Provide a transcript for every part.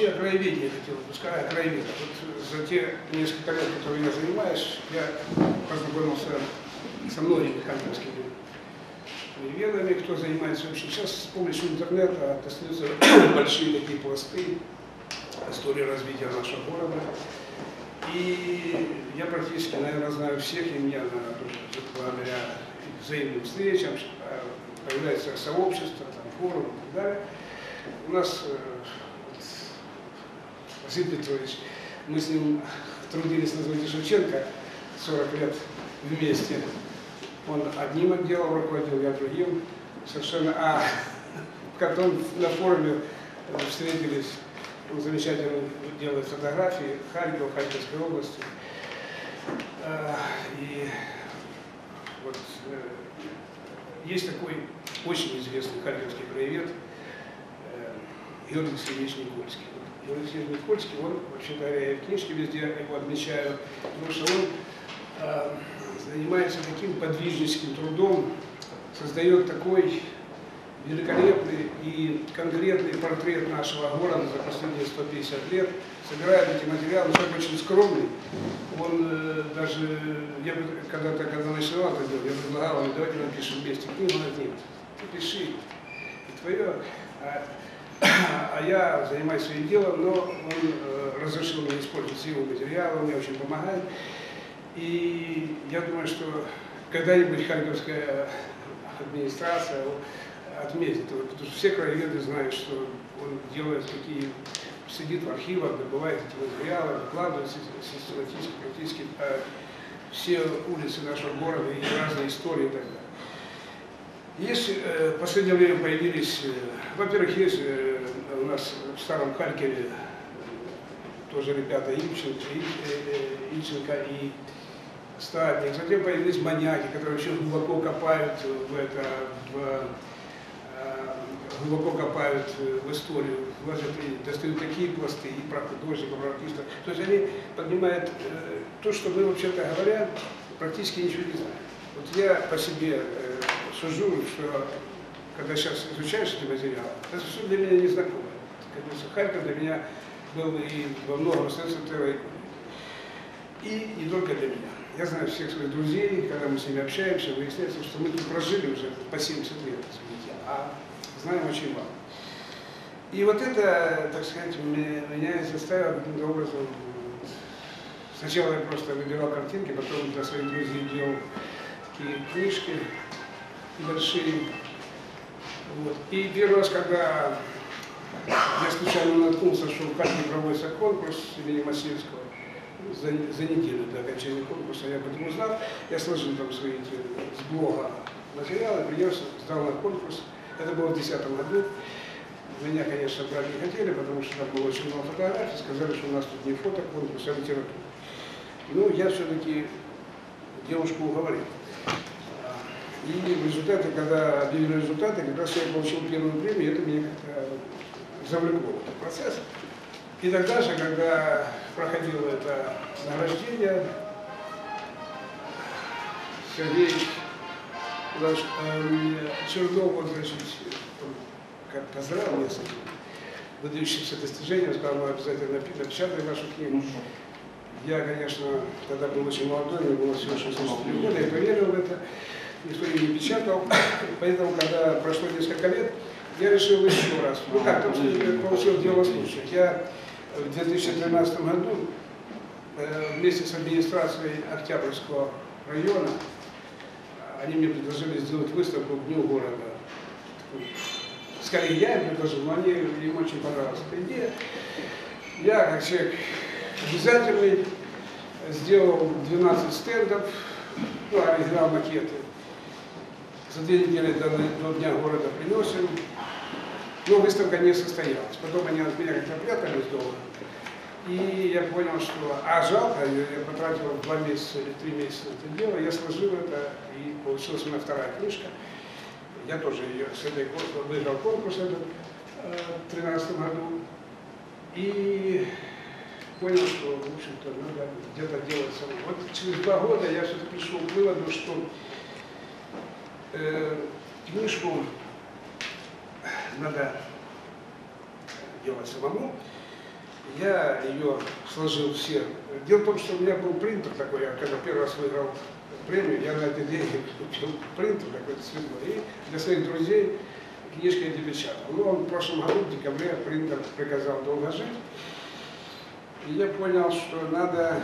вообще о хотел бы сказать, о. Вот за те несколько лет, которые я занимаюсь, я познакомился со многими харьковскими краеведами, кто занимается вообще. Сейчас с помощью интернета достаются большие такие пласты истории развития нашего города. И я практически, наверное, знаю всех, и меня благодаря взаимным встречам э, появляется сообщество, там, форум и так далее. У нас Василий Петрович, мы с ним трудились на заводе Шевченко 40 лет вместе. Он одним отделом руководил, я другим. Совершенно. А потом на форуме встретились, он замечательно делает фотографии Харькова, Харьковской области. А, и вот э, есть такой очень известный харьковский краевед э, Георгий Алексеевич Никольский. Алексеевич Никольский, он, вообще говоря, я в книжке везде его отмечаю, потому что он э, занимается таким подвижническим трудом, создает такой великолепный и конкретный портрет нашего города за последние 150 лет, собирает эти материалы, человек очень скромный. Он э, даже, я когда-то, когда начинал это делать, я предлагал ему, давайте напишем вместе книгу над ним. Ты пиши, и твое. А, а я занимаюсь своим делом, но он разрешил мне использовать его материалы, он мне очень помогает. И я думаю, что когда-нибудь Харьковская администрация отметит его, потому что все краеведы знают, что он делает такие, сидит в архивах, добывает эти материалы, выкладывает систематически, практически все улицы нашего города и разные истории и так далее. Есть, э, в последнее время появились, э, во-первых, есть э, у нас в Старом Харькове тоже ребята Ильченко, Ильченко и Стадник. Затем появились маньяки, которые очень глубоко копают в это, в глубоко копают в историю, достают такие пласты и про художников, про артистов. То есть они поднимают то, что мы, вообще-то говоря, практически ничего не знаем. Вот я по себе сужу, что когда сейчас изучаешь эти материалы, это все для меня незнакомо. Харьков для меня был и во многом центром и не только для меня. Я знаю всех своих друзей, когда мы с ними общаемся, выясняется, что мы тут прожили уже по 70 лет, извините, а знаем очень мало. И вот это, так сказать, меня заставило каким-то образом... Сначала я просто выбирал картинки, потом для своих друзей делал такие книжки большие. Вот. И первый раз, когда я случайно наткнулся, что в Харькове проводится конкурс имени Масильского, за, за неделю до окончания конкурса я об этом узнал, я сложил там свои эти, с блога материалы, принес, сдал на конкурс. Это было в 2010 году. Меня, конечно, брать не хотели, потому что там было очень много фотографий, сказали, что у нас тут не фото конкурс, а литература. Ну, я все-таки девушку уговорил. И в результате, когда объявили результаты, как раз я получил первую премию, это меня как-то завлекло в этот процесс. И тогда же, когда проходило это награждение, Сергей наш э, Чернов, он, значит, как поздравил меня с этим выдающимся достижением, сказал, мы обязательно напечатаем вашу книгу. Я, конечно, тогда был очень молодой, мне было всего 64 года, я поверил в это, никто ее не печатал. Поэтому, когда прошло несколько лет, я решил еще раз. Ну как, там получил дело случая. Я в 2013 году э, вместе с администрацией Октябрьского района они мне предложили сделать выставку к Дню города. Скорее я им предложил, но они, им очень понравилась эта идея. Я, как человек обязательный, сделал 12 стендов, ну, оригинал макеты. За две недели до, до Дня города принес им. Но выставка не состоялась. Потом они от меня как-то прятались дома. И я понял, что, а жалко, я потратил два месяца или три месяца на это дело, я сложил это, и получилась у меня вторая книжка. Я тоже ее с этой выиграл конкурс этот э, в 2013 году. И понял, что, в общем-то, надо где-то делать самому. Вот через два года я все-таки пришел к выводу, что э, книжку надо делать самому. Я ее сложил все. Дело в том, что у меня был принтер такой, я когда первый раз выиграл премию, я на эти деньги купил принтер такой цветной. И для своих друзей книжки эти печатал. Ну, он в прошлом году, в декабре, принтер приказал долго жить. И я понял, что надо,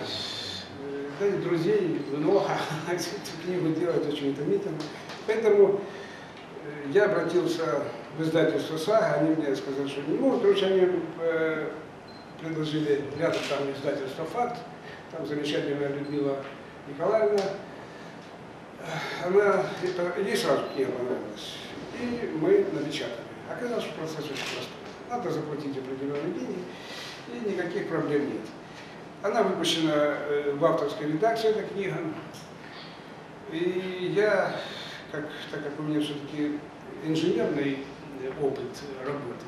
э, да друзей много, эту книгу делать очень утомительно. Поэтому э, я обратился в издательство САГА, они мне сказали, что не могут, короче, они э, предложили рядом там издательство «Факт», там замечательная Людмила Николаевна, она, это, ей сразу книга понравилась, и мы напечатали. Оказалось, что процесс очень простой. Надо заплатить определенные деньги, и никаких проблем нет. Она выпущена э, в авторской редакции, эта книга, и я, как, так как у меня все-таки инженерный опыт работы,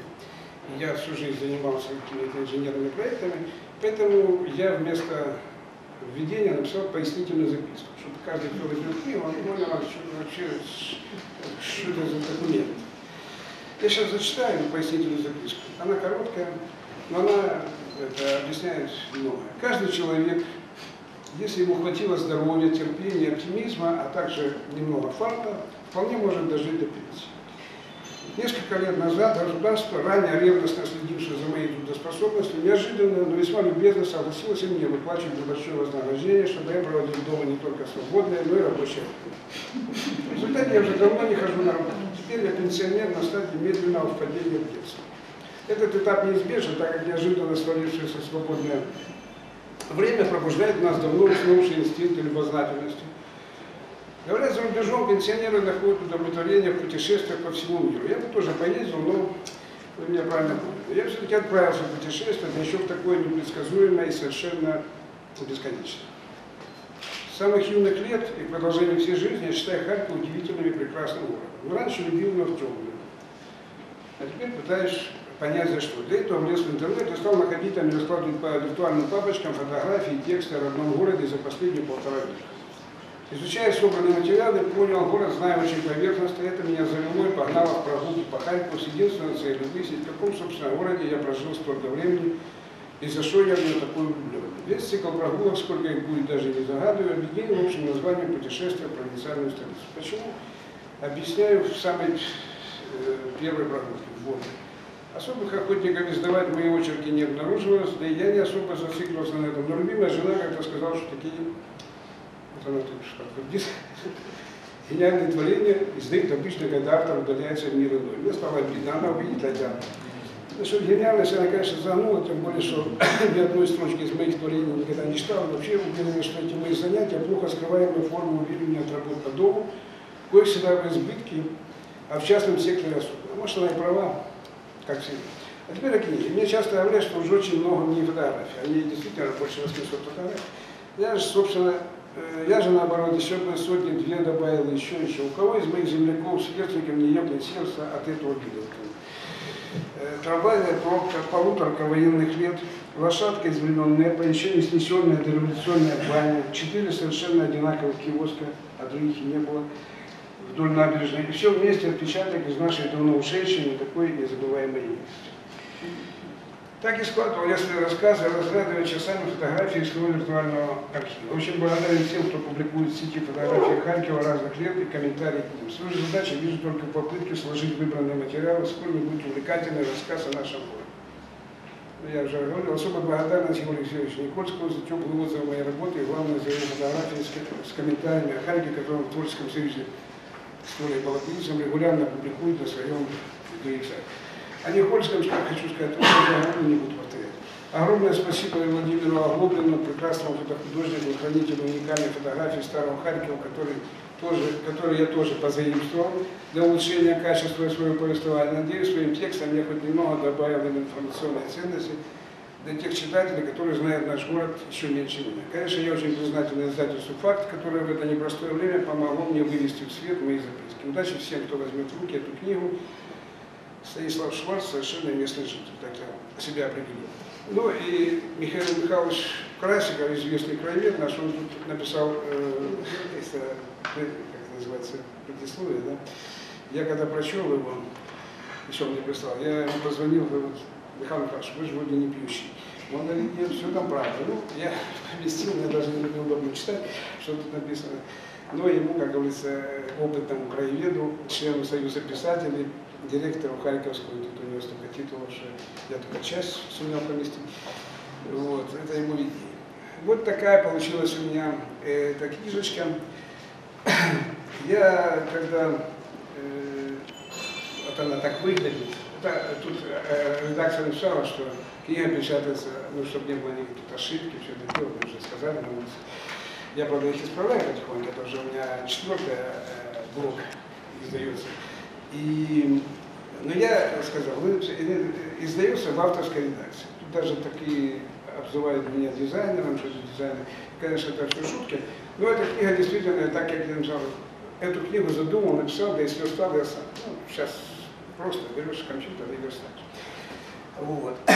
я всю жизнь занимался какими-то инженерными проектами, поэтому я вместо введения написал пояснительную записку, чтобы каждый, кто возьмет книгу, он понял, вообще, что это за документ. Я сейчас зачитаю пояснительную записку. Она короткая, но она это, объясняет многое. Каждый человек, если ему хватило здоровья, терпения, оптимизма, а также немного фарта, вполне может дожить до пенсии. Несколько лет назад государство, ранее ревностно следившее за моей трудоспособностью, неожиданно, но весьма любезно согласилось и мне выплачивать небольшое вознаграждение, чтобы я проводил дома не только свободное, но и рабочее В результате я уже давно не хожу на работу. Теперь я пенсионер на стадии медленного впадения в детство. Этот этап неизбежен, так как неожиданно свалившееся свободное время пробуждает в нас давно уснувшие инстинкты любознательности, Говорят, за рубежом пенсионеры находят удовлетворение в путешествиях по всему миру. Я бы тоже поездил, но вы меня правильно поняли. Я все-таки отправился в путешествие, да еще в такое непредсказуемое и совершенно бесконечное. С самых юных лет и продолжения всей жизни я считаю Харьков удивительным и прекрасным городом. Но раньше любил его в темную. А теперь пытаюсь понять за что. Для этого влез в интернет и стал находить там и раскладывать по виртуальным папочкам фотографии тексты о родном городе за последние полтора века. Изучая собранные материалы, понял, город знаю очень поверхностно, это меня завело и погнало в прогулки по Харькову с единственной целью выяснить, в каком, собственно, городе я прожил столько времени и за что я был такой влюблен. Весь цикл прогулок, сколько их будет, даже не загадываю, объединил общим названием «Путешествие в провинциальную столицу». Почему? Объясняю в самой э, первой прогулке в Бонне. Особых охотников издавать мои очерки не обнаружилось, да и я не особо зацикливался на этом. Но любимая жена как-то сказала, что такие вот она тут что Гениальное творение издают обычно, когда автор удаляется в мир иной. Мне стало обидно, она увидит бы. Насчет гениальности она, конечно, загнула, тем более, что ни одной строчки из моих творений никогда не читала. Вообще уверена, что эти мои занятия плохо скрываемые форму уверения от работы по дому, кое всегда в избытке, а в частном секторе особенно. Может, она и права, как всегда. А теперь о книге. Мне часто говорят, что уже очень много не фотографий. Они действительно больше 800 фотографий. Я же, собственно, Э, я же, наоборот, еще бы сотни-две добавил, еще, еще. У кого из моих земляков сверстников не еблет сердце от этого вида? Э, трамвайная пробка, полуторка военных лет, лошадка из времен НЭПа, еще не снесенная дореволюционная баня, четыре совершенно одинаковых киоска, а других и не было, вдоль набережной. И все вместе отпечаток из нашей давно ушедшей, но такой незабываемой юности. Так и складывал я свои рассказы, разглядывая часами фотографии из своего виртуального архива. Очень благодарен всем, кто публикует в сети фотографии Харькова разных лет и комментарии к ним. Свою задачу вижу только в попытке сложить выбранные материалы в сколь-нибудь увлекательный рассказ о нашем городе. Ну, я уже говорил, особо благодарен Егору Алексеевичу Никольскому за теплый отзыв моей работы и, главное, за его фотографии с, комментариями о Харькове, который в Творческом союзе истории Балакинцем регулярно публикует на своем видеоэкзамене. О Никольском хочу сказать, я не буду повторять. Огромное спасибо Владимиру Оглоблину, прекрасному фотохудожнику, хранителю уникальной фотографии Старого Харькова, который, тоже, который я тоже позаимствовал для улучшения качества своего повествования. Надеюсь, своим текстом я хоть немного добавил информационной ценности для тех читателей, которые знают наш город еще меньше меня. Конечно, я очень признателен издательству «Факт», которое в это непростое время помогло мне вывести в свет мои записки. Удачи всем, кто возьмет в руки эту книгу. Станислав Шварц совершенно местный житель, так я себя определил. Ну и Михаил Михайлович Красиков, известный краевед наш, он тут написал, э, это, как называется, предисловие, да? Я когда прочел его, еще мне прислал, я ему позвонил, говорю, Михаил Михайлович, вы же вроде не пьющий. Он говорит, нет, все там правда. Ну, я поместил, мне даже неудобно читать, что тут написано. Но ему, как говорится, опытному краеведу, члену Союза писателей, директору Харьковского, тут у него столько титулов, что я только часть сумел поместить. Вот, это ему виднее. Вот такая получилась у меня эта книжечка. Я, когда э, вот она так выглядит, тут э, редактор написала, что книга печатается, ну, чтобы не было никаких ошибки, все это дело, вы уже сказали улице. Я, правда, их исправляю потихоньку, это уже у меня четвертый э, блок издается. И, но я сказал, вы, издается в авторской редакции. Тут даже такие обзывают меня дизайнером, что дизайнер. Конечно, это все шутки. Но эта книга действительно, так как я написал, эту книгу задумал, написал, да и сверстал я сам. Ну, сейчас просто берешь компьютер и верстаешь. Вот.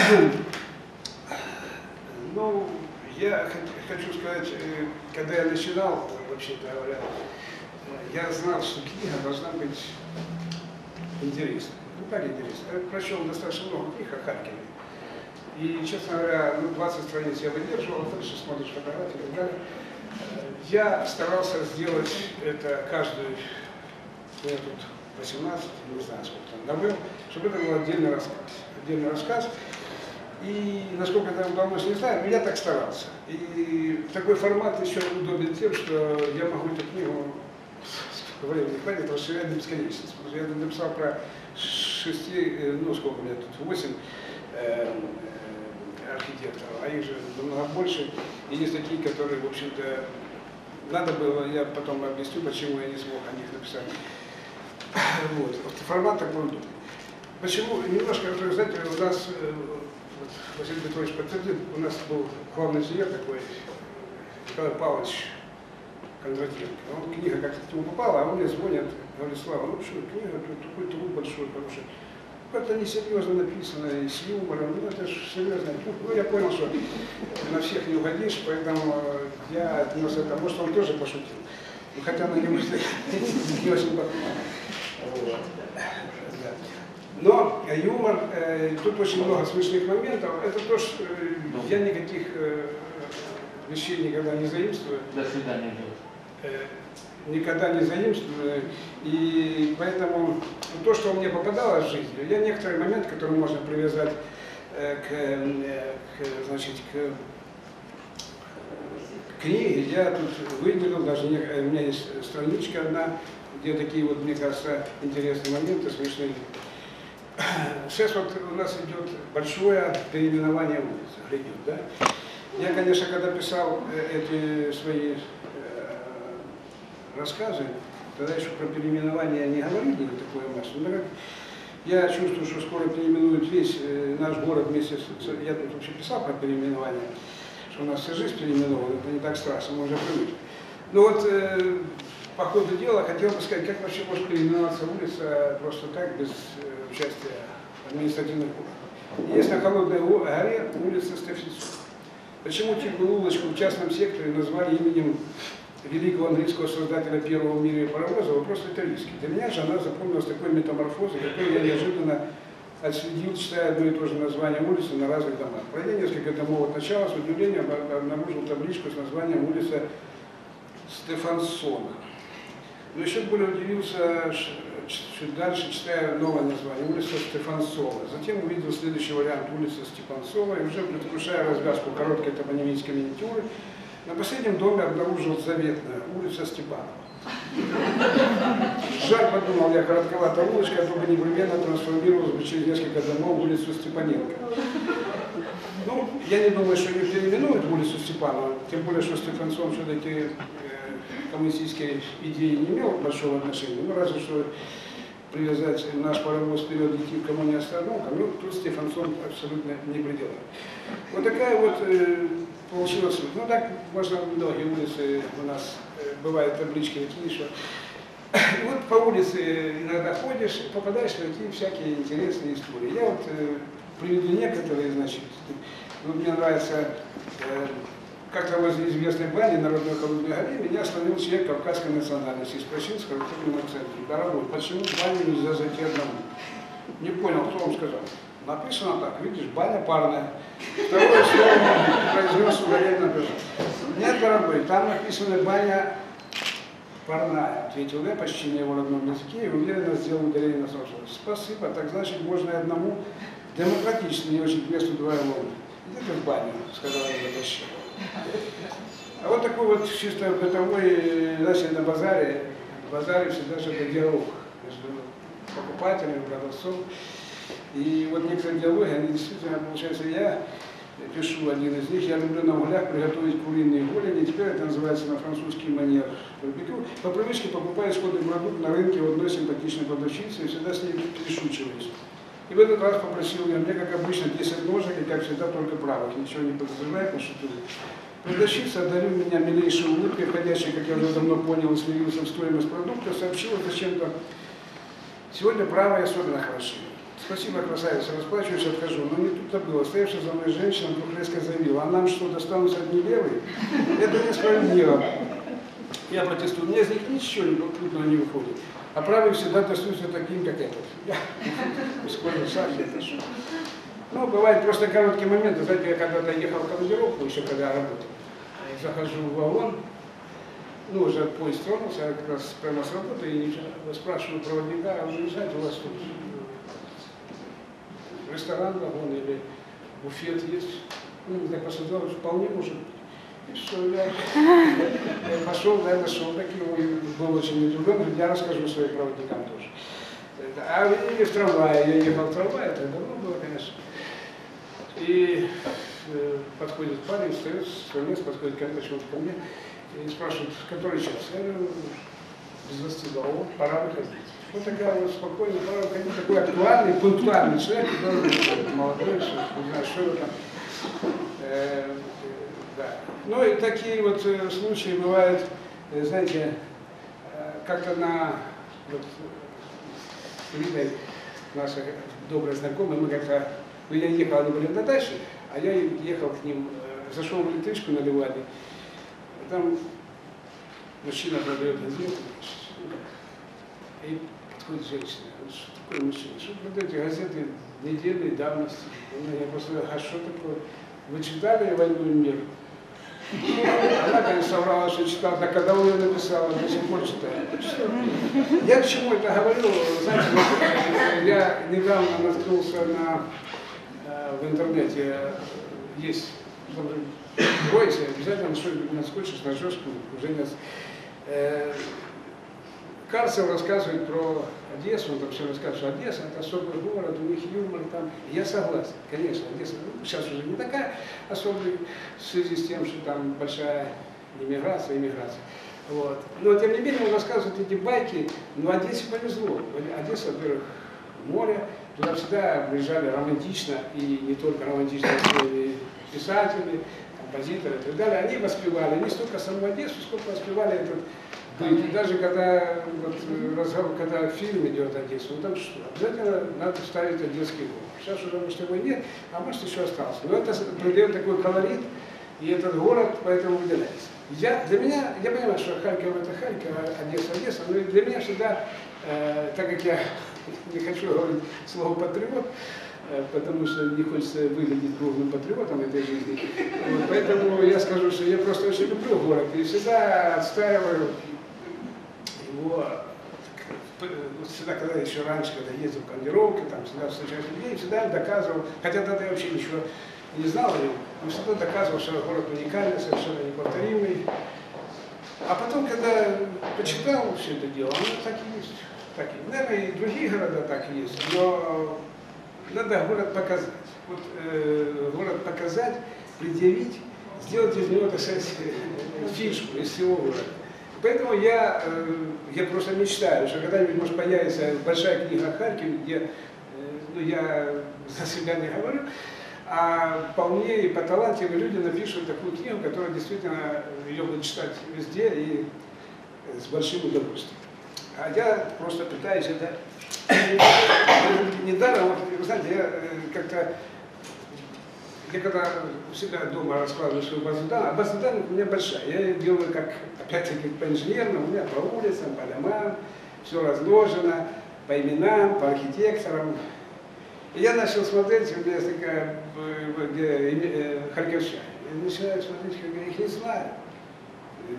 Ну, я хочу сказать, э, когда я начинал, вообще-то говоря, я знал, что книга должна быть интересной. Ну, как интересно. Я прочел достаточно много книг о Харькове. И, честно говоря, ну, 20 страниц я выдерживал, дальше смотришь фотографии и так далее. Я старался сделать это каждую, ну, я тут 18, не знаю, сколько там добыл, чтобы это был отдельный рассказ. Отдельный рассказ. И насколько это удалось, не знаю, но я так старался. И такой формат еще удобен тем, что я могу эту книгу, времени хватит, расширять до бесконечности. Потому что я написал про шести, э, ну сколько у меня тут, восемь э, э, архитекторов, а их же намного больше. И есть такие, которые, в общем-то, надо было, я потом объясню, почему я не смог о них написать. Вот. Формат такой удобный. Почему? Немножко, знаете, у нас Василий Петрович подтвердит, у нас был главный инженер такой, Николай Павлович Кондратенко. Он книга как-то к нему попала, а он мне звонит, говорит, Слава, ну что, книга, такой труд большой, хороший. Это несерьезно написано, и с юмором, ну это же серьезно. Ну, я понял, что на всех не угодишь, поэтому я отнес это, может он тоже пошутил. Ну, хотя на него не очень похоже. Но юмор, э, тут очень много смешных моментов. Это то, что э, я никаких э, вещей никогда не заимствую. До свидания. Э, никогда не заимствую. И поэтому то, что мне попадалось в жизнь, я некоторые моменты, которые можно привязать э, к, э, к, значит, к книге, я тут выделил, даже не, у меня есть страничка одна, где такие вот, мне кажется, интересные моменты, смешные. Сейчас вот у нас идет большое переименование улиц, грядет, да? Я, конечно, когда писал э, эти свои э, рассказы, тогда еще про переименование не говорили такое масса. Но я чувствую, что скоро переименуют весь э, наш город вместе с... Я тут вообще писал про переименование, что у нас вся жизнь переименована, это не так страшно, мы уже привыкли. Но вот э, по ходу дела хотел бы сказать, как вообще может переименоваться улица просто так, без э, участия административных органов. Есть на Холодной горе улица Стефанцова. Почему теплую улочку в частном секторе назвали именем великого английского создателя первого в мире паровоза, вопрос риторический. Для меня же она запомнилась такой метаморфозой, которую я неожиданно отследил, читая одно и то же название улицы на разных домах. Пройдя несколько домов от начала, с удивлением обнаружил табличку с названием улица Стефансона. Но еще более удивился, чуть дальше, читая новое название, улица Стефансова. Затем увидел следующий вариант улицы Степанцова, и уже предвкушая развязку короткой топонимической миниатюры, на последнем доме обнаружил заветная улица Степанова. Жаль, подумал я, коротковатая улочка, а то бы непременно трансформировалась бы через несколько домов в улицу Степаненко. Ну, я не думаю, что ее переименуют в улицу Степанова, тем более, что Стефансон все-таки коммунистической идеи не имел большого отношения, ну разве что привязать наш паровоз вперед идти к кому не остановкам, ну тут Стефансон абсолютно не пределал. Вот такая вот э, получилась, ну так можно многие улицы у нас э, бывают таблички такие, что и вот по улице иногда ходишь, попадаешь на такие всякие интересные истории. Я вот э, приведу некоторые, значит, вот мне нравится э, как-то возле известной бани Народной холодной горе меня остановил человек кавказской национальности и спросил с характерным акцентом, дорогой, почему в баню нельзя зайти одному? Не понял, кто вам сказал. Написано так, видишь, баня парная. Второе слово произнес ударение на Нет, дорогой, там написано баня парная, ответил я почти на его родном языке и уверенно сделал ударение на слово. Спасибо, так значит можно и одному демократично не очень к месту ловли. Иди ты в баню, сказала я затащила. А вот такой вот чисто бытовой, значит, на базаре, в базаре всегда что-то диалог между покупателем, продавцом. И вот некоторые диалоги, они действительно, получается, я пишу один из них, я люблю на углях приготовить куриные голени, теперь это называется на французский манер барбекю. По привычке покупаю исходный продукт на рынке у одной симпатичной продавщицы и всегда с ней перешучиваюсь. И в этот раз попросил я, мне, как обычно, 10 ножек, и, как всегда, только правых, ничего не подозревает, пошутил. Продавщица, одарив меня милейшей улыбкой, входящей, как я уже давно понял, и смирился в стоимость продукта, сообщила зачем-то, сегодня правая особенно хороши. Спасибо, красавица, расплачиваюсь, отхожу. Но не тут-то было. Стоявшая за мной женщина вдруг резко заявила, а нам что, достанутся одни левые? Это несправедливо. Я протестую. Мне из них ничего не крупного не выходит. А правые всегда достаются таким, как этот. Я сколько шаг это. Ну, бывает просто короткий момент. Знаете, я когда-то ехал в командировку, еще когда работал, захожу в вагон, ну, уже поезд тронулся, я как раз прямо с работы, и спрашиваю проводника, а вы не знаете, у вас тут ресторан вагон или буфет есть. Ну, так посмотрел, вполне может. И что, я, я пошел, да, нашел такие, был очень удивлен, я расскажу своим проводникам тоже. А или в трамвае, я ехал в трамвае, это давно было, конечно. И э, подходит парень, встает с своего места, подходит ко мне, почему-то ко мне, и спрашивает, который час? Я говорю, без 22, пора выходить. Вот такая вот спокойная, пора выходить, такой актуальный, пунктуальный человек, который молодой, не знаю, что это там. Э, да. Ну и такие вот э, случаи бывают, э, знаете, э, как-то на вот, Лидой, наша добрая знакомая, мы как-то, ну я ехал, они были на даче, а я ехал к ним, зашел в электричку на Ливане, там мужчина продает газеты, и подходит женщина, что такое мужчина, что продаете газеты недельной давности? Я просто, а что такое? Вы читали «Войну и мир»? Она, конечно, соврала, что читала, да когда ее написала, до сих пор читаю. Я к чему это говорю? Знаете, вот, я недавно наткнулся на, э, в интернете, есть бойся, обязательно что-нибудь наскочишь, нажешь, уже нет. Э, Карцев рассказывает про Одессу, он там все рассказывает, что Одесса это особый город, у них юмор там. Я согласен, конечно, Одесса ну, сейчас уже не такая особая в связи с тем, что там большая иммиграция, иммиграция. Вот. Но тем не менее он рассказывает эти байки, но Одессе повезло. Одесса, во-первых, море, туда всегда приезжали романтично, и не только романтично, но и писатели, композиторы и так далее. Они воспевали не столько саму Одессу, сколько воспевали этот и даже когда, вот, разговор, когда фильм идет Одессу, ну там что, обязательно надо ставить одесский город. Сейчас уже, может, его нет, а может, еще остался. Но это придает такой колорит, и этот город поэтому выделяется. Я, для меня, я понимаю, что Харьков это Харьков, а Одесса Одесса, но для меня всегда, э, так как я не хочу говорить слово патриот, э, потому что не хочется выглядеть главным патриотом этой жизни. Вот, поэтому я скажу, что я просто очень люблю город и всегда отстаиваю его всегда, когда еще раньше, когда ездил в командировки, там всегда встречались людей, всегда доказывал, хотя тогда я вообще ничего не знал о нем, но всегда доказывал, что город уникальный, совершенно неповторимый. А потом, когда почитал все это дело, оно так и есть. Так и, наверное, и другие города так и есть, но надо город показать. Вот э, город показать, предъявить, сделать из него, так сказать, фишку из всего города. Поэтому я, э, я просто мечтаю, что когда-нибудь может появится большая книга о Харькове, где, э, ну я за себя не говорю, а вполне и поталантливые люди напишут такую книгу, которая действительно ее будет читать везде и с большим удовольствием. А я просто пытаюсь это недаром, вот, вы знаете, я э, как-то я когда себя дома раскладываю свою базу данных, а база данных у меня большая, я ее делаю как, опять-таки, по инженерному, у меня по улицам, по домам, все разложено, по именам, по архитекторам. И я начал смотреть, у меня есть такая э, где, э, Харьковщина. Я начинаю смотреть, я их не знаю.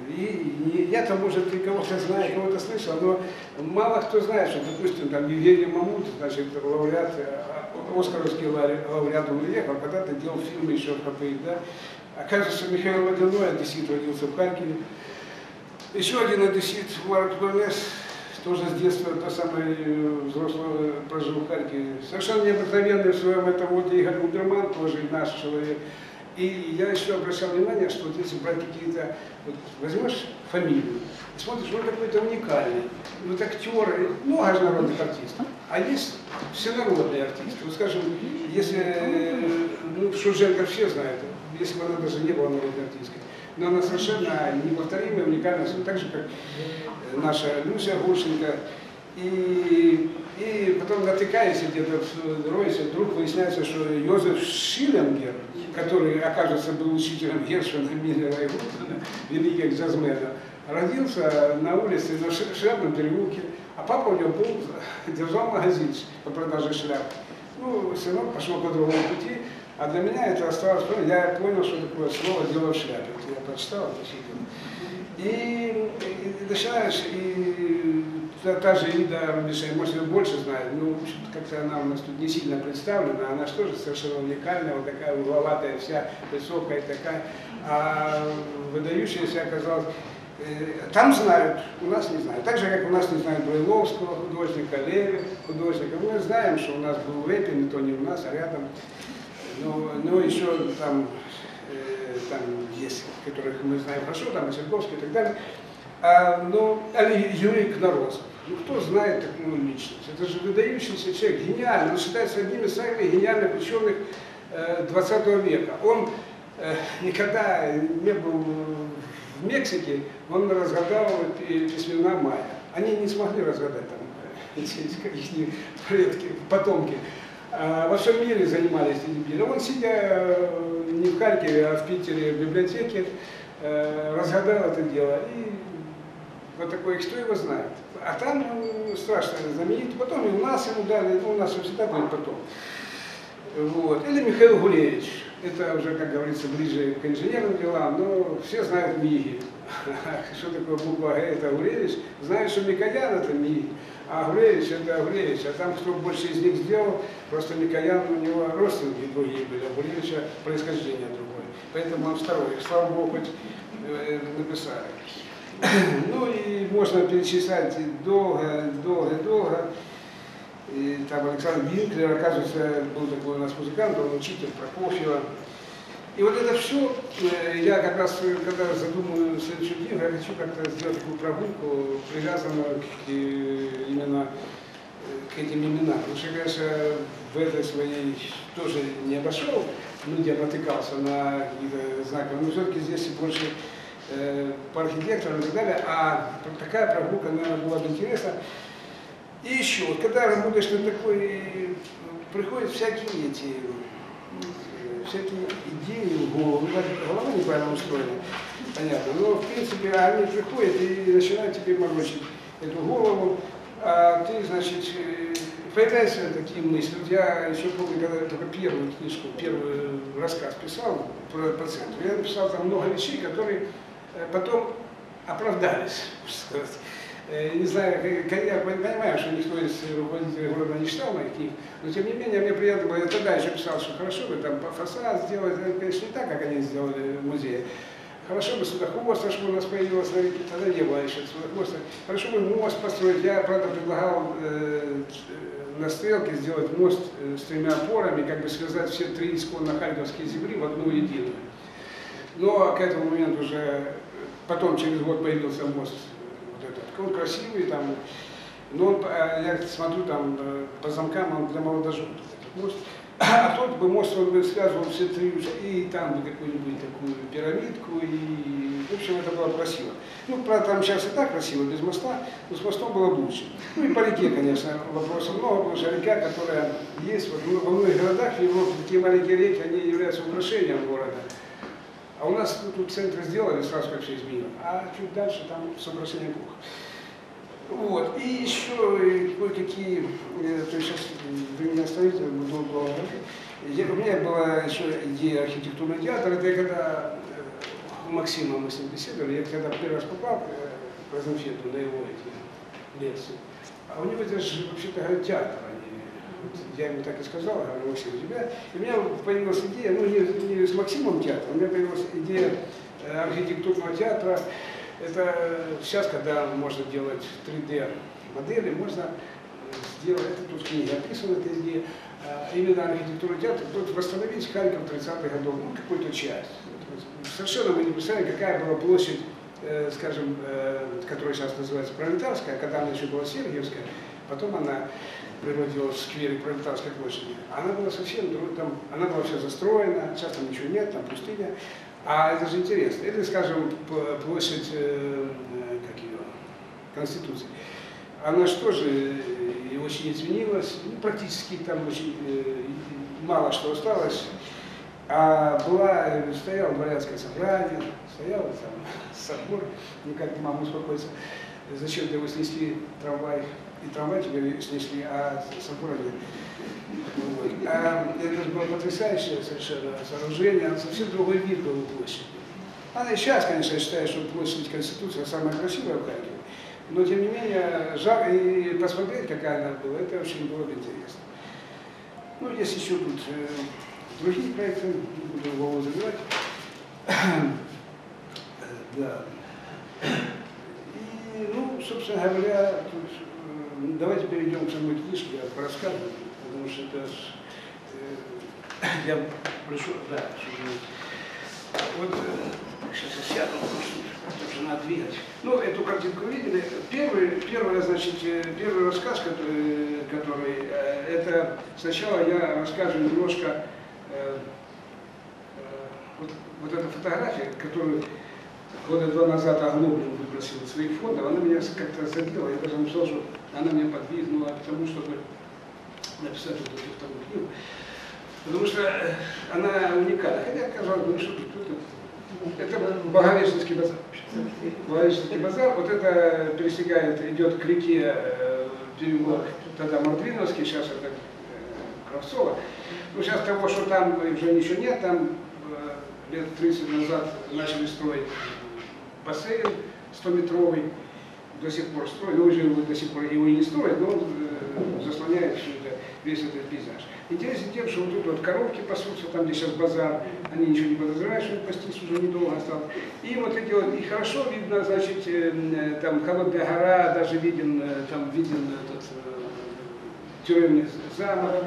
И я-то, может, и кого-то знаю, кого-то слышал, но мало кто знает, что, допустим, там Евгений Мамут, значит, лауреат, э, Оскаровский лауреат, он уехал, когда-то делал фильмы еще в КПИ, да. Оказывается, Михаил Водяной, одессит, родился в Харькове. Еще один одессит, Марк Бернес, тоже с детства до самой э, взрослого прожил в Харькове. Совершенно необыкновенный в своем этом вот Игорь Гудерман, тоже наш человек. И я еще обращал внимание, что вот если брать какие-то, вот возьмешь фамилию, и смотришь, он какой-то уникальный. Вот актеры, много же народных артистов, а есть всенародные артисты. Вот скажем, если, ну, Шуженко все знают, если бы она даже не была народной артисткой, но она совершенно неповторимая, уникальная, так же, как наша Люся Гурченко. И, и потом натыкаясь где-то в Ройсе, вдруг выясняется, что Йозеф Шиллингер, который, окажется, был учителем Гершвина, Миллера и Гуртона, великих джазменов, родился на улице на Шляпном переулке, а папа у него был, держал магазинчик по продаже шляп. Ну, сынок пошел по другому пути, а для меня это осталось, я понял, что такое слово «дело в шляпе». Я прочитал, и, и начинаешь, и та, та же Ида Рубишей, может, ее больше знает, но как-то она у нас тут не сильно представлена, она же тоже совершенно уникальная, вот такая угловатая вся, высокая такая, а выдающаяся оказалась э, там знают, у нас не знают. Так же, как у нас не знают Брайловского художника, Леви художника. Мы знаем, что у нас был Лепин, и то не у нас, а рядом. Но, но еще там там есть, которых мы знаем хорошо, там Васильковский и так далее. А, но, или Юрий Кнорозов. Ну, кто знает такую личность? Это же выдающийся человек, гениальный. Он считается одним из самых гениальных ученых э, 20 века. Он э, никогда не был в Мексике, он разгадал письмена майя. Они не смогли разгадать там э, их предки, потомки. А во всем мире занимались этим делом. Он, сидя э, не в Харькове, а в Питере в библиотеке, э, разгадал это дело. И вот такой, кто его знает. А там страшно знаменит. Потом и у нас ему дали, ну, у нас всегда будет потом. Вот. Или Михаил Гулевич. Это уже, как говорится, ближе к инженерным делам, но все знают МИГи. Что такое буква Г, это Гулевич. Знают, что Микоян это МИГи. А Гулевич это Гулевич. А там, кто больше из них сделал, просто Микоян у него родственники другие были, а Гулевича происхождение другое. Поэтому он второй. Слава Богу, хоть э, написали. Ну и можно перечислять долго, долго, долго. И там Александр Винклер, оказывается, был такой у нас музыкант, он учитель Прокофьева. И вот это все, э, я как раз, когда задумаю следующий день, я хочу как-то сделать такую прогулку, привязанную к, именно э, к этим именам. Потому что, конечно, в этой своей тоже не обошел, ну, где натыкался на какие-то знаки, но все-таки здесь больше э, по архитекторам и так далее, а такая прогулка, наверное, была бы интересна. И еще, вот когда работаешь на такой, приходят всякие эти, всякие идеи в голову, ну, голова неправильно устроена, понятно, но в принципе они приходят и начинают тебе морочить эту голову, а ты, значит, появляются такие мысли. Вот я еще помню, когда я только первую книжку, первый рассказ писал про пациентов, я написал там много вещей, которые потом оправдались, сказать. Э, не знаю, я понимаю, что никто из руководителей города не читал моих книг, но тем не менее мне приятно было, я тогда еще писал, что хорошо бы там фасад сделать, конечно, не так, как они сделали в музее. Хорошо бы судохвоста, чтобы у нас появилось тогда не было еще судохвоста. Хорошо бы мост построить. Я, правда, предлагал э, на стрелке сделать мост э, с тремя опорами, как бы связать все три исконно харьковские земли в одну единую. Но к этому моменту уже, потом через год появился мост он красивый, там, но он, э, я смотрю там э, по замкам, он для молодоженов мост. А тот бы мост, он бы связывал все три и там бы какую-нибудь такую пирамидку, и, в общем, это было красиво. Ну, правда, там сейчас и так красиво, без моста, но с мостом было лучше. Ну и по реке, конечно, вопросов много, потому что река, которая есть, вот во многих городах в Европе такие маленькие реки, они являются украшением города. А у нас тут центр сделали, сразу как все изменило, а чуть дальше там с украшением плохо. Вот. И еще кое-какие, э, то есть сейчас вы меня оставите, буду говорить. У меня была еще идея архитектурного театра, это я когда э, Максима мы с ним беседовали, я когда первый раз попал к Розенфельду на его эти лекции, а у него это же вообще-то театр, я ему так и сказал, говорю, Максим, у тебя... И у меня появилась идея, ну не, не с Максимом театром, у меня появилась идея архитектурного театра, это сейчас, когда можно делать 3D модели, можно сделать, это тут в книге описано, эта идея, именно архитектурный театр, тут восстановить Харьков 30-х годов, ну, какую-то часть. Совершенно мы не представляем, какая была площадь, скажем, которая сейчас называется Пролетарская, когда она еще была Сергиевская, потом она превратилась в сквере Пролетарской площади. Она была совсем другой, там, она была вся застроена, сейчас там ничего нет, там пустыня. А это же интересно. Это, скажем, площадь, э, как ее, Конституции. Она же и очень изменилась, ну, практически там очень э, мало что осталось. А была, стояло дворянское собрание, стоял там собор, никак не могу успокоиться. Зачем-то его снесли трамвай, и трамвай теперь снесли, а собора нет. А, это было потрясающее совершенно сооружение, совсем другой вид был у площади. Она и сейчас, конечно, считает, что площадь Конституции самая красивая в Харькове, но тем не менее, жар, и посмотреть, какая она была, это очень было бы интересно. Ну, есть еще тут э, другие проекты, не буду его забивать. да. Ну, собственно говоря, тут, давайте перейдем к самой книжке, я рассказываю потому что это э, я прошу, да, вот э, сейчас я сяду, потому что надо двигать. Ну, эту картинку видели. Первый, первый, значит, э, первый рассказ, который, который э, это сначала я расскажу немножко э, вот, вот эта фотография, которую года два назад Оглоблин выбросил из своих фондов, она меня как-то задела, я даже написал, что она меня подвигнула к тому, чтобы написать эту вторую книгу, потому что э, она уникальна. Хотя, казалось бы, ну что тут, это, Боговеченский базар. Боговеченский базар, вот это пересекает, идет к реке э, переулок, тогда Мартвиновский, сейчас это э, Кравцова. Ну, сейчас того, что там уже ничего нет, там лет 30 назад начали строить бассейн 100-метровый, до сих пор строят, ну, уже до сих пор его и не строят, но он заслоняет все это весь этот пейзаж. Интересен тем, что вот тут вот коровки пасутся, там, где сейчас базар, они ничего не подозревают, что пастись уже недолго осталось. И вот эти вот, и хорошо видно, значит, э, там холодная гора, даже виден, э, там виден этот э, тюремный замок,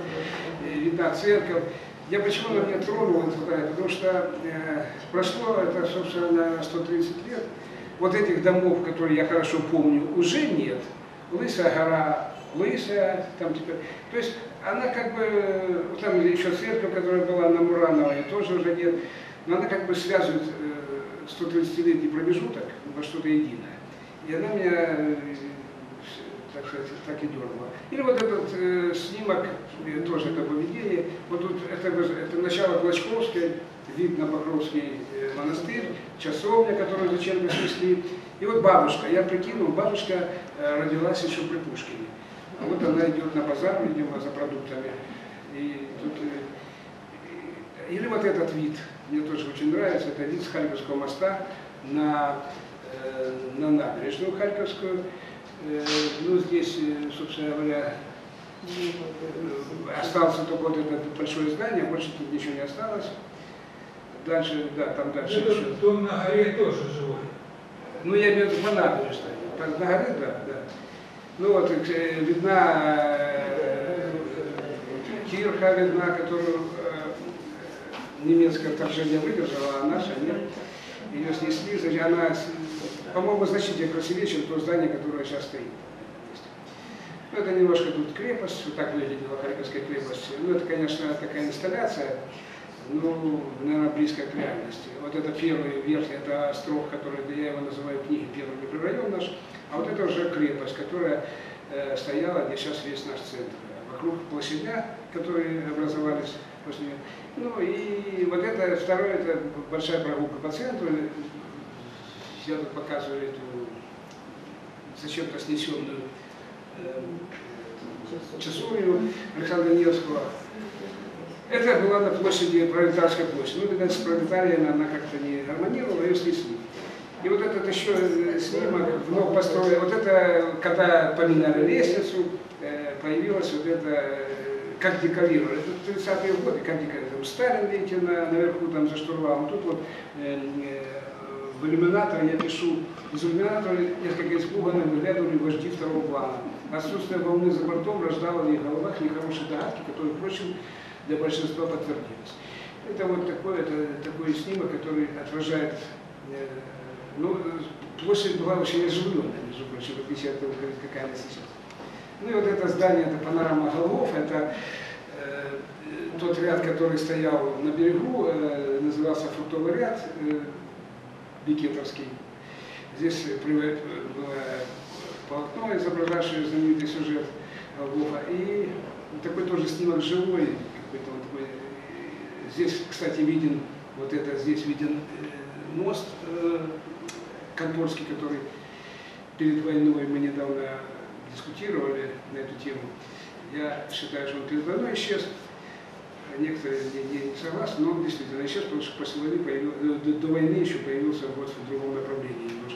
видна церковь. Я почему на меня тронул это фотография? Потому что э, прошло это, собственно, 130 лет. Вот этих домов, которые я хорошо помню, уже нет. Лысая гора, лысая, там теперь. То есть она как бы, там еще церковь, которая была на Мурановой, тоже уже нет, но она как бы связывает 130-летний э, промежуток во что-то единое. И она меня, э, так сказать, так и дергала. Или вот этот э, снимок, тоже это поведение, вот тут это, это начало Клочковской, вид на Покровский э, монастырь, часовня, которую зачем-то снесли. И вот бабушка, я прикинул, бабушка э, родилась еще при Пушкине. А вот она идет на базар, видимо, за продуктами. И тут, э, или вот этот вид, мне тоже очень нравится, это вид с Харьковского моста на, э, на набережную Харьковскую. Ну, здесь, собственно говоря, остался только вот это большое здание, больше тут ничего не осталось. Дальше, да, там дальше это еще. Дом на горе тоже живой. Ну, я имею в виду по набережной. На горе, да, да. Ну вот э, видна э, кирха, видна, которую э, немецкое вторжение выдержало, а наша нет. Ее снесли, значит, она, по-моему, значительно красивее, чем то здание, которое сейчас стоит. Ну, это немножко тут крепость, вот так выглядела Харьковская крепость. Ну, это, конечно, такая инсталляция, ну, наверное, близкая к реальности. Вот это первый верх, это остров, который, я его называю в книге «Первый микрорайон наш», а вот это уже крепость, которая э, стояла, где сейчас весь наш центр. Вокруг площадя, которые образовались после Ну и вот это, второе, это большая прогулка по центру. Я тут показываю эту зачем-то снесенную э, часовню Александра Невского. Это была на площади, Пролетарской площади. Ну, видать, с пролетарием она как-то не гармонировала, ее снесли. И вот этот еще э, снимок вновь построили. Вот это, когда поменяли лестницу, э, появилось вот это, э, как декорировали. Это 30-е годы, как декорировали. Там Сталин, видите, на, наверху там за штурвалом. Тут вот э, в иллюминаторе я пишу, из иллюминатора несколько испуганно выглядывали вожди второго плана. Отсутствие волны за бортом рождало в их головах нехорошие догадки, которые, впрочем, для большинства подтвердились. Это вот такой, это, такой снимок, который отражает э, ну, площадь была очень оживленная, между прочим, в отличие от того, какая она сейчас. Ну и вот это здание, это панорама голов, это э, тот ряд, который стоял на берегу, э, назывался фруктовый ряд э, Бикетовский. Здесь было полотно, изображавшее знаменитый сюжет Голгофа. И такой тоже снимок живой, вот такой. Здесь, кстати, виден, вот это здесь виден э, мост, э, Конторский, который перед войной мы недавно дискутировали на эту тему. Я считаю, что он перед войной исчез. Некоторые не, не согласны, но он действительно исчез, потому что после войны появился, до, до войны еще появился вот в другом направлении немножко э,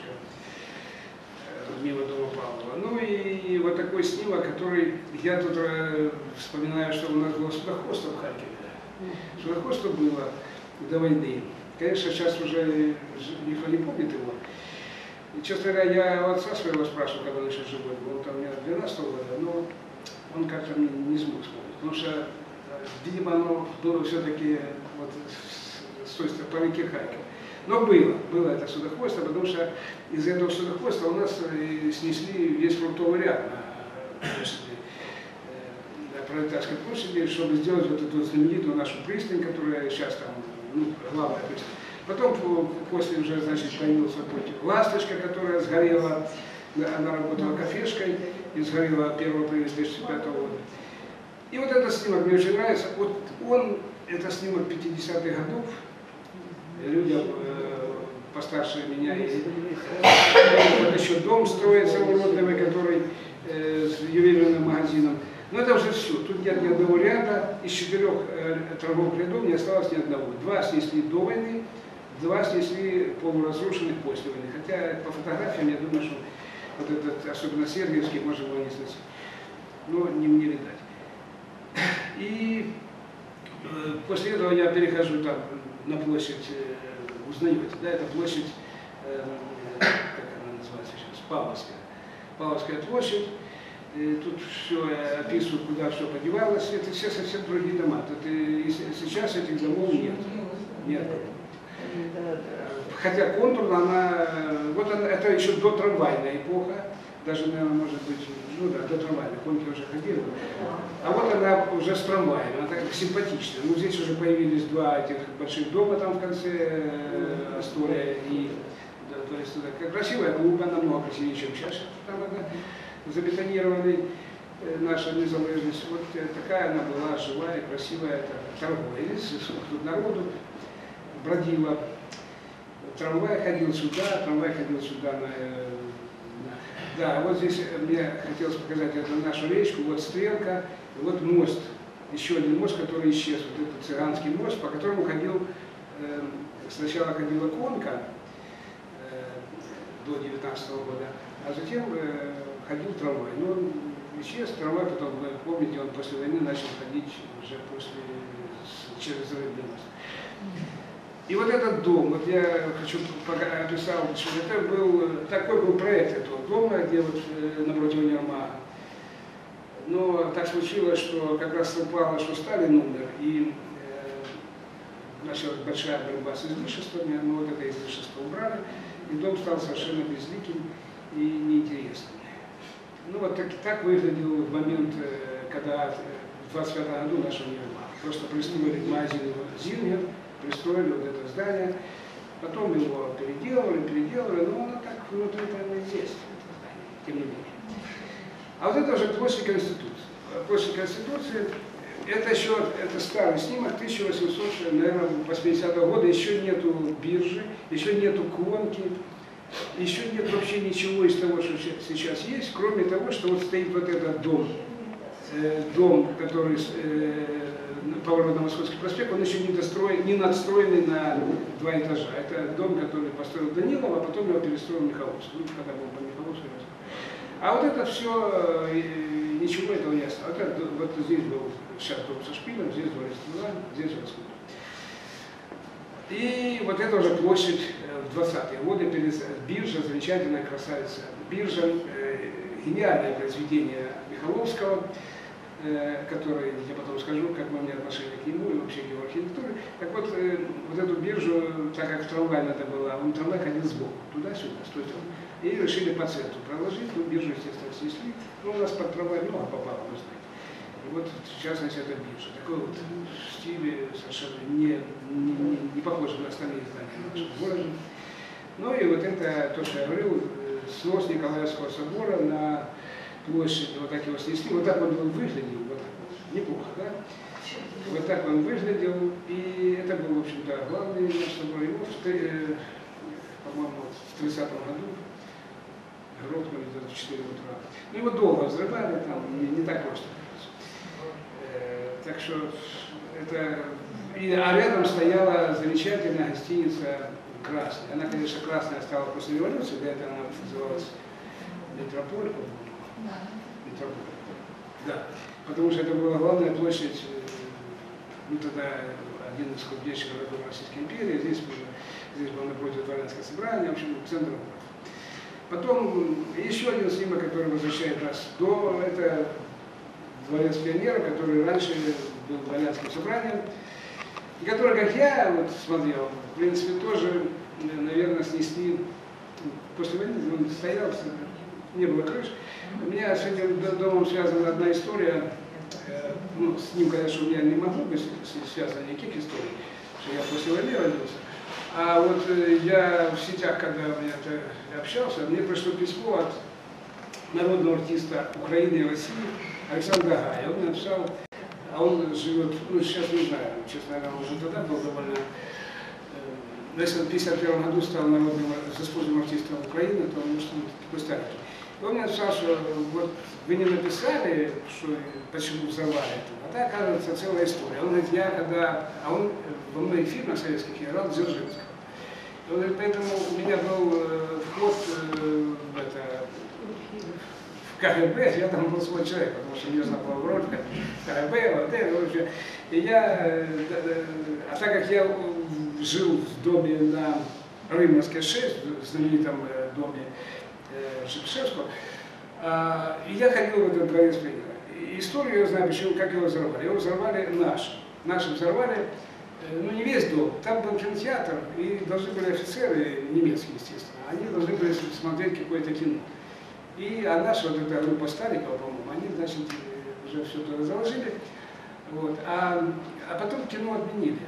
мимо дома Павлова. Ну и вот такой снимок, который я тут э, вспоминаю, что у нас было судоходство в Харькове. Судоходство было до войны. Конечно, сейчас уже никто не помнит его. И, честно говоря, я отца своего спрашивал, когда он еще живой был, там у меня 12 года, но он как-то не, не смог вспомнить. Потому что, э, видимо, оно было все-таки вот с, той стороны, по реке Харьков. Но было, было это судоходство, потому что из этого судоходства у нас э, снесли весь фруктовый ряд на площади, э, на Пролетарской площади, чтобы сделать вот эту знаменитую нашу пристань, которая сейчас там, ну, главная пристань. Потом после уже, значит, появился путь «Ласточка», которая сгорела, она работала кафешкой и сгорела 1 апреля 2005 года. И вот этот снимок мне очень нравится. Вот он, это снимок 50-х годов, людям э, постарше меня, и вот еще дом строится уродливый, который э, с ювелирным магазином. Но это уже все. Тут нет ни одного ряда. Из четырех э, торговых рядов не осталось ни одного. Два снесли до войны, два снесли полуразрушенных после войны. Хотя по фотографиям я думаю, что вот этот, особенно Сергиевский, можно было не сносить. Но не мне видать. И э, после этого я перехожу там на площадь, э, узнаете, да, это площадь, э, как она называется сейчас, Павловская. Павловская площадь. Тут все описывают, куда все подевалось. Это все совсем другие дома. Тут сейчас этих домов нет. Нет. Хотя контурно она, вот она, это еще до трамвайная эпоха, даже, наверное, может быть, ну да, до трамвайной, конки уже ходили. А вот она уже с трамваем, она так симпатичная. Ну, здесь уже появились два этих больших дома там в конце э, Астория и да, то есть это красивая клуба, намного красивее, чем сейчас. Там она забетонированный э, наша незалежность. Вот э, такая она была живая, красивая. Видите, сколько тут народу бродила. Трамвай ходил сюда, трамвай ходил сюда на... Да, вот здесь мне хотелось показать эту нашу речку, вот стрелка, вот мост, еще один мост, который исчез, вот этот цыганский мост, по которому ходил, э, сначала ходила конка э, до 19 -го года, а затем э, ходил трамвай. Но он исчез, трамвай потом, вы помните, он после войны начал ходить уже после, через Рыбный мост. И вот этот дом, вот я хочу описал, что это был, такой был проект этого дома, где вот э, напротив Нерма. Но так случилось, что как раз совпало, что Сталин умер, и э, началась большая борьба с излишествами, но вот это излишество убрали, и дом стал совершенно безликим и неинтересным. Ну вот так, так выглядел в момент, э, когда в 25 году нашего Нерма. Просто пристроили к магазину Зингер, пристроили вот это здание, потом его переделывали, переделывали, но оно так внутри там и есть, это здание, тем не менее. А вот это уже площадь Конституции. Площадь Конституции, это еще, это старый снимок 1800, наверное, 80 -го года, еще нету биржи, еще нету конки, еще нет вообще ничего из того, что сейчас есть, кроме того, что вот стоит вот этот дом, дом, который с, э, на поворот Московский проспект, он еще не, достроен, не надстроенный на два этажа. Это дом, который построил Данилов, а потом его перестроил Михайловский. Ну, когда был по Михайловскому. А вот это все, ничего этого не осталось. Вот, это- вот здесь был сейчас дом со шпилем, здесь дворец Труда, здесь расход. И вот это уже площадь э, в 20-е годы, биржа, замечательная красавица. Биржа, э, гениальное произведение Михайловского, э, который, я потом скажу, какое у меня отношение к нему и вообще к его архитектуре. Так вот, э, вот эту биржу, так как в трамвай надо было, он трамвай ходил сбоку, туда-сюда, с той стороны. И решили по центру проложить, ну, биржу, естественно, снесли. Ну, у нас под трамвай много попало, вы знаете. И вот, в частности, это биржа. Такой вот в стиле совершенно не, не, не- не похожий на остальные здания нашего города. Ну и вот это, то, что я говорил, э, снос Николаевского собора на площади, вот так его снесли, вот так он выглядел, вот так вот, неплохо, да? Вот так он выглядел, и это был, в общем-то, главный наш собор. Его, в три- э, по-моему, в 30-м году грохнули до 4 утра. Ну, его долго взрывали, там не, не так просто. Э, Так что это... И, а рядом стояла замечательная гостиница «Красная». Она, конечно, красная стала после революции, до этого она называлась «Метрополь», по-моему. Метрополь. Да. Потому что это была главная площадь, э, ну тогда один из крупнейших городов Российской империи. Здесь было, здесь было напротив дворянское собрание, в общем, центр. Потом еще один снимок, который возвращает нас до, это дворец пионера, который раньше был дворянским собранием, и который, как я вот смотрел, в принципе, тоже, наверное, снесли после войны, он стоял, не было крыш. У меня с этим домом связана одна история, э, ну, с ним, конечно, у меня не могло быть связано никаких историй, что я после войны родился. А вот э, я в сетях, когда я это общался, мне пришло письмо от народного артиста Украины и России Александра Гая. Он написал, а он живет, ну сейчас не знаю, честно говоря, он уже тогда был довольно, э, если в 1951 году стал народным заслуженным артистом Украины, то он, может, такой старенький. Написал, что вот вы не написали, что почему взорвали это, а так, оказывается, целая история. Он говорит, я когда, а он во многих фильмах советских играл Дзержинского. И он говорит, поэтому у меня был э, вход э, в это, в КГБ, я там был свой человек, потому что мне знал была роль в КГБ, в отеле, в общем. И я, э, а так как я жил в доме на Рымовской 6, в знаменитом доме Шепшевского, а, и я ходил в этот дворец. И Историю я знаю, почему, как его взорвали. Его взорвали наши. Наши взорвали, э, ну не весь дом, там был кинотеатр, и должны были офицеры, немецкие, естественно, они должны были смотреть какое-то кино. И а наша вот эта группа Старикова, по-моему, они, значит, э, уже все туда заложили. Вот. А, а потом кино отменили.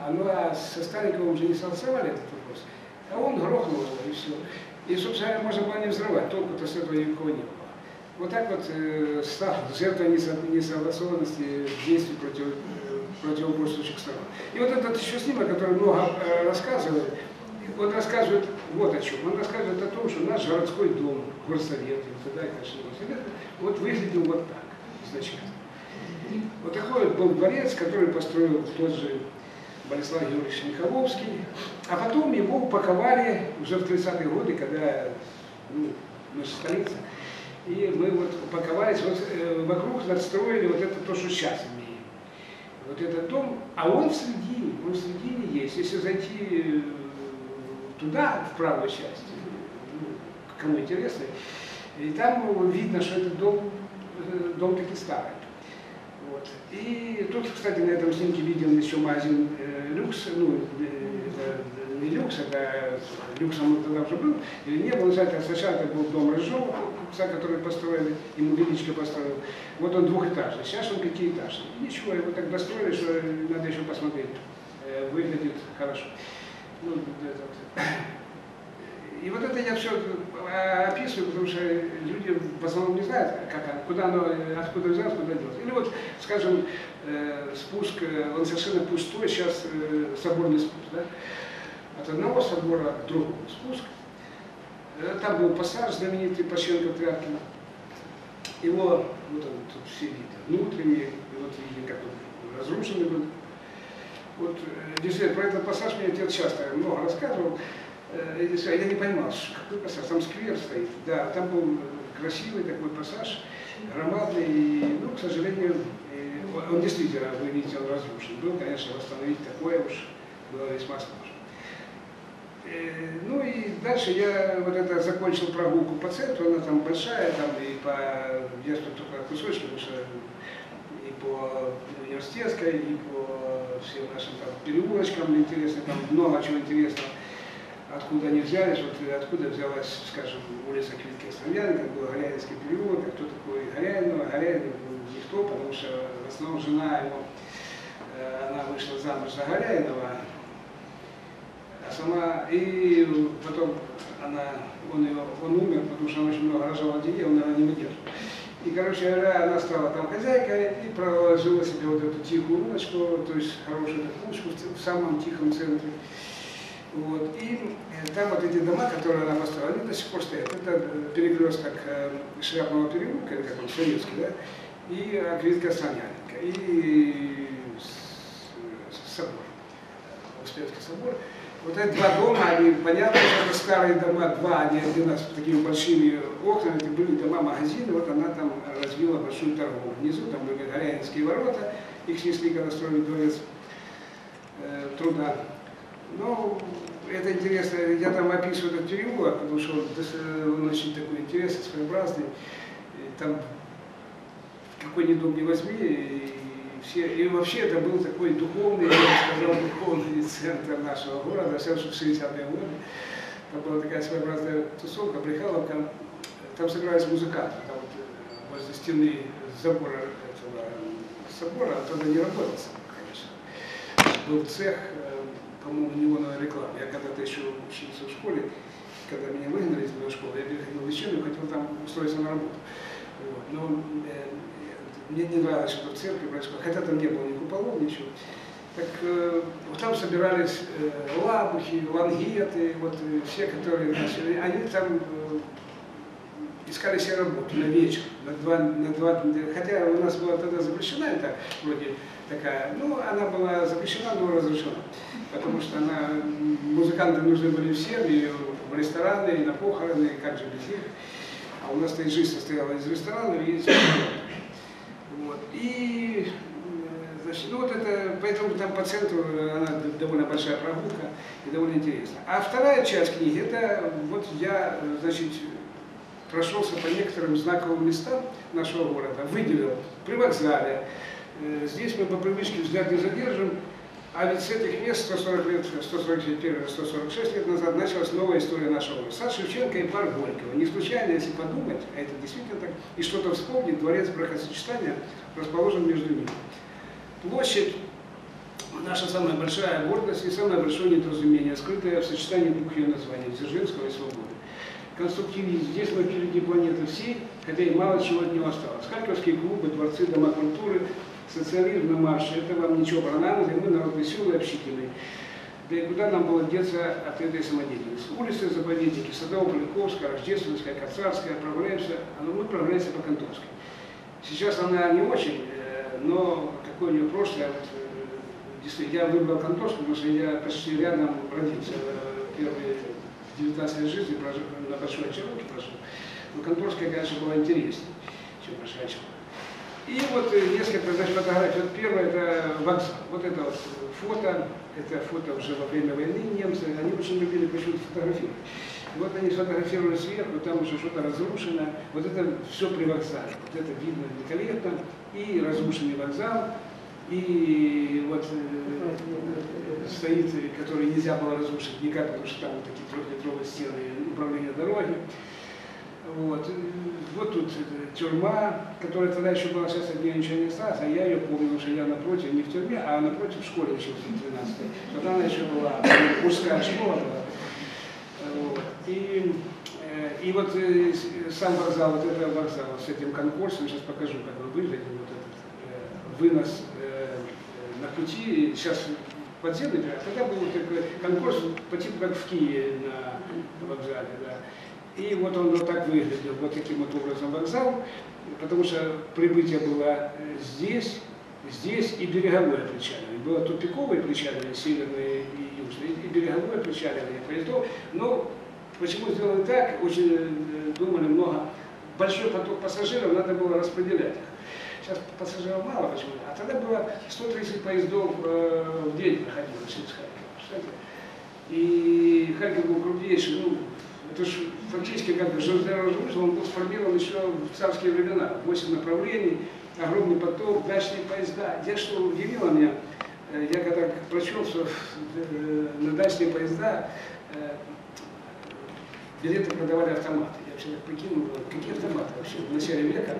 А, ну а со Стариковым уже не согласовали этот вопрос. А он грохнул его, и все. И, собственно, можно было не взрывать, толку-то с этого никакого не было. Вот так вот э, стал жертвой несо- несогласованности действий против, э, противоборствующих сторон. И вот этот еще снимок, который много э, рассказывает, он рассказывает вот о чем. Он рассказывает о том, что наш городской дом, горсовет, тогда это горсовет, вот выглядел вот так изначально. Вот такой вот был дворец, который построил тот же Борислав Георгиевич Михайловский, а потом его упаковали уже в 30-е годы, когда ну, же столица, и мы вот упаковались, вот э, вокруг надстроили вот это то, что сейчас имеем. Вот этот дом, а он в середине, он в середине есть. Если зайти э, туда, в правую часть, ну, кому интересно, и там видно, что этот дом, э, дом таки старый. Вот. И тут, кстати, на этом снимке виден еще магазин э, люкс, ну, э, не люкс, это люксом он тогда уже был, или не был, знаете, сначала это был дом Рыжова, который построили, ему Величко построил. Вот он двухэтажный, сейчас он пятиэтажный. Ничего, его так достроили, что надо еще посмотреть. Э, Выглядит хорошо. Ну, этот, и вот это я все описываю, потому что люди в основном не знают, как куда оно, откуда взялось, куда делось. Или вот, скажем, э, спуск, э, он совершенно пустой, сейчас э, соборный спуск, да? От одного собора к другому спуск. Э, Там был пассаж знаменитый Пащенко Тряпкина. Его, вот он тут все видят, внутренние, и вот видите, как он разрушенный был. Вот, э, действительно, про этот пассаж мне отец часто много рассказывал. Э, Я не понимал, какой пассаж, там сквер стоит. Да, там был э, красивый такой пассаж, громадный, ну, к сожалению, э, он действительно, вы видите, он разрушен был. Конечно, восстановить такое уж было весьма сложно. Э, Ну и дальше я вот это закончил прогулку по центру, она там большая, там и по, я только кусочки, потому что и по университетской, и по всем нашим там переулочкам интересно, там много чего интересного. Откуда они взялись, вот и откуда взялась, скажем, улица Квитки Славянка, был Горяинский переулок, а кто такой Горяин, ну, Горяин был никто, потому что в основном жена его, э, она вышла замуж за Горяинова, а сама, и потом она, он, ее, он умер, потому что она очень много рожала детей, он, наверное, не выдержал. И, короче говоря, она стала там хозяйкой и проложила себе вот эту тихую улочку, то есть хорошую такую улочку в самом тихом центре. Вот. И э, там вот эти дома, которые она построила, они до сих пор стоят. Это э, перекресток э, Шляпного переулка, как он, советский, да, и Аквитка Саняненко, и собор, Успенский собор. Вот эти два дома, они, понятно, что это старые дома, два, они один раз такими большими окнами, это были дома-магазины, вот она там развила большую торговлю. Внизу там были Горяинские ворота, их снесли, когда строили дворец э, труда. Ну, это интересно, я там описываю этот переулок, потому что он, очень такой интересный, своеобразный. И там какой ни дом не возьми, и, все, и вообще это был такой духовный, я бы сказал, духовный центр нашего города, все, что в 60-е годы. Там была такая своеобразная тусовка, Брехаловка, там собирались музыканты, там вот э, возле стены забора этого э, собора, а тогда не работал конечно. Был цех, по-моему, неоновой рекламы. Я когда-то еще учился в школе, когда меня выгнали из моей школы, я переходил в лечебную, хотел там устроиться на работу. Вот. Но э, мне не нравилось, что в церкви происходит, хотя там не было ни куполов, ничего. Так э, там собирались э, лабухи, лангеты, вот э, все, которые начали, они там э, искали себе работу на вечер, на два, на два, хотя у нас была тогда запрещена это вроде такая, ну она была запрещена, но разрешена, потому что она, музыканты нужны были всем, и в рестораны, и на похороны, и как же без них. А у нас-то и жизнь состояла из ресторанов и из вот. И, значит, ну вот это, поэтому там по центру она довольно большая прогулка и довольно интересно. А вторая часть книги, это вот я, значит, прошелся по некоторым знаковым местам нашего города, выделил при вокзале. Э, Здесь мы по привычке взгляд не задержим, а ведь с этих мест 140 лет, 141 146 лет назад началась новая история нашего. Сад Шевченко и парк Горького. Не случайно, если подумать, а это действительно так, и что-то вспомнить, дворец бракосочетания расположен между ними. Площадь наша самая большая гордость и самое большое недоразумение, скрытое в сочетании двух ее названий – Дзержинского и Свободы. Конструктивизм. Здесь мы впереди планеты всей, хотя и мало чего от него осталось. Харьковские клубы, дворцы, дома культуры, социализм на марше – это вам ничего про нас, мы народ веселый, общительный. Да и куда нам было деться от этой самодеятельности? Улицы, заповедники, Садово-Поляковская, Рождественская, Кацарская, отправляемся, ну, мы отправляемся по Конторской. Сейчас она не очень, э, но какое у нее прошлое, э, действительно, я выбрал Конторскую, потому что я почти рядом родился, э, первые 19 лет жизни прожил, на Большой Очаровке прожил. Но Конторская, конечно, была интереснее, чем Большая Очаровка. И вот э, несколько значит, фотографий. Вот первое это вокзал. Вот это вот фото, это фото уже во время войны немцы, они очень любили почему-то фотографировать. Вот они сфотографировали сверху, там уже что-то разрушено. Вот это все при вокзале. Вот это видно великолепно. И разрушенный вокзал, и вот э, стоит, э, который нельзя было разрушить никак, потому что там вот такие трехметровые стены управления дороги. Вот. Вот тут тюрьма, которая тогда еще была, сейчас от нее ничего не осталось, а я ее помню, что я напротив, не в тюрьме, а напротив в школе учился в 13 Тогда она еще была, мужская школа была. Вот. И, э, и вот э, сам вокзал, вот это вокзал с этим конкурсом, сейчас покажу, как он выглядит, вот этот э, вынос на пути, сейчас подземный, а тогда был такой конкурс по типу как в Киеве на вокзале, да. И вот он вот так выглядел, вот таким вот образом вокзал, потому что прибытие было э, здесь, здесь и береговое причаливание. Было тупиковое причаливание, северное и южное, и береговое причаливание поездов. Но почему сделали так, очень э, думали много. Большой поток пассажиров, надо было распределять их. Сейчас пассажиров мало почему-то, а тогда было 130 поездов э, в день проходило через Харьков. И Харьков был крупнейший, ну, это же фактически как железнодорожный узел, он был сформирован еще в царские времена. Восемь направлений, огромный поток, дачные поезда. Я что удивило меня, э, я когда прочел, что э, на дачные поезда э, билеты продавали автоматы. Я вообще так прикинул, какие автоматы вообще в начале века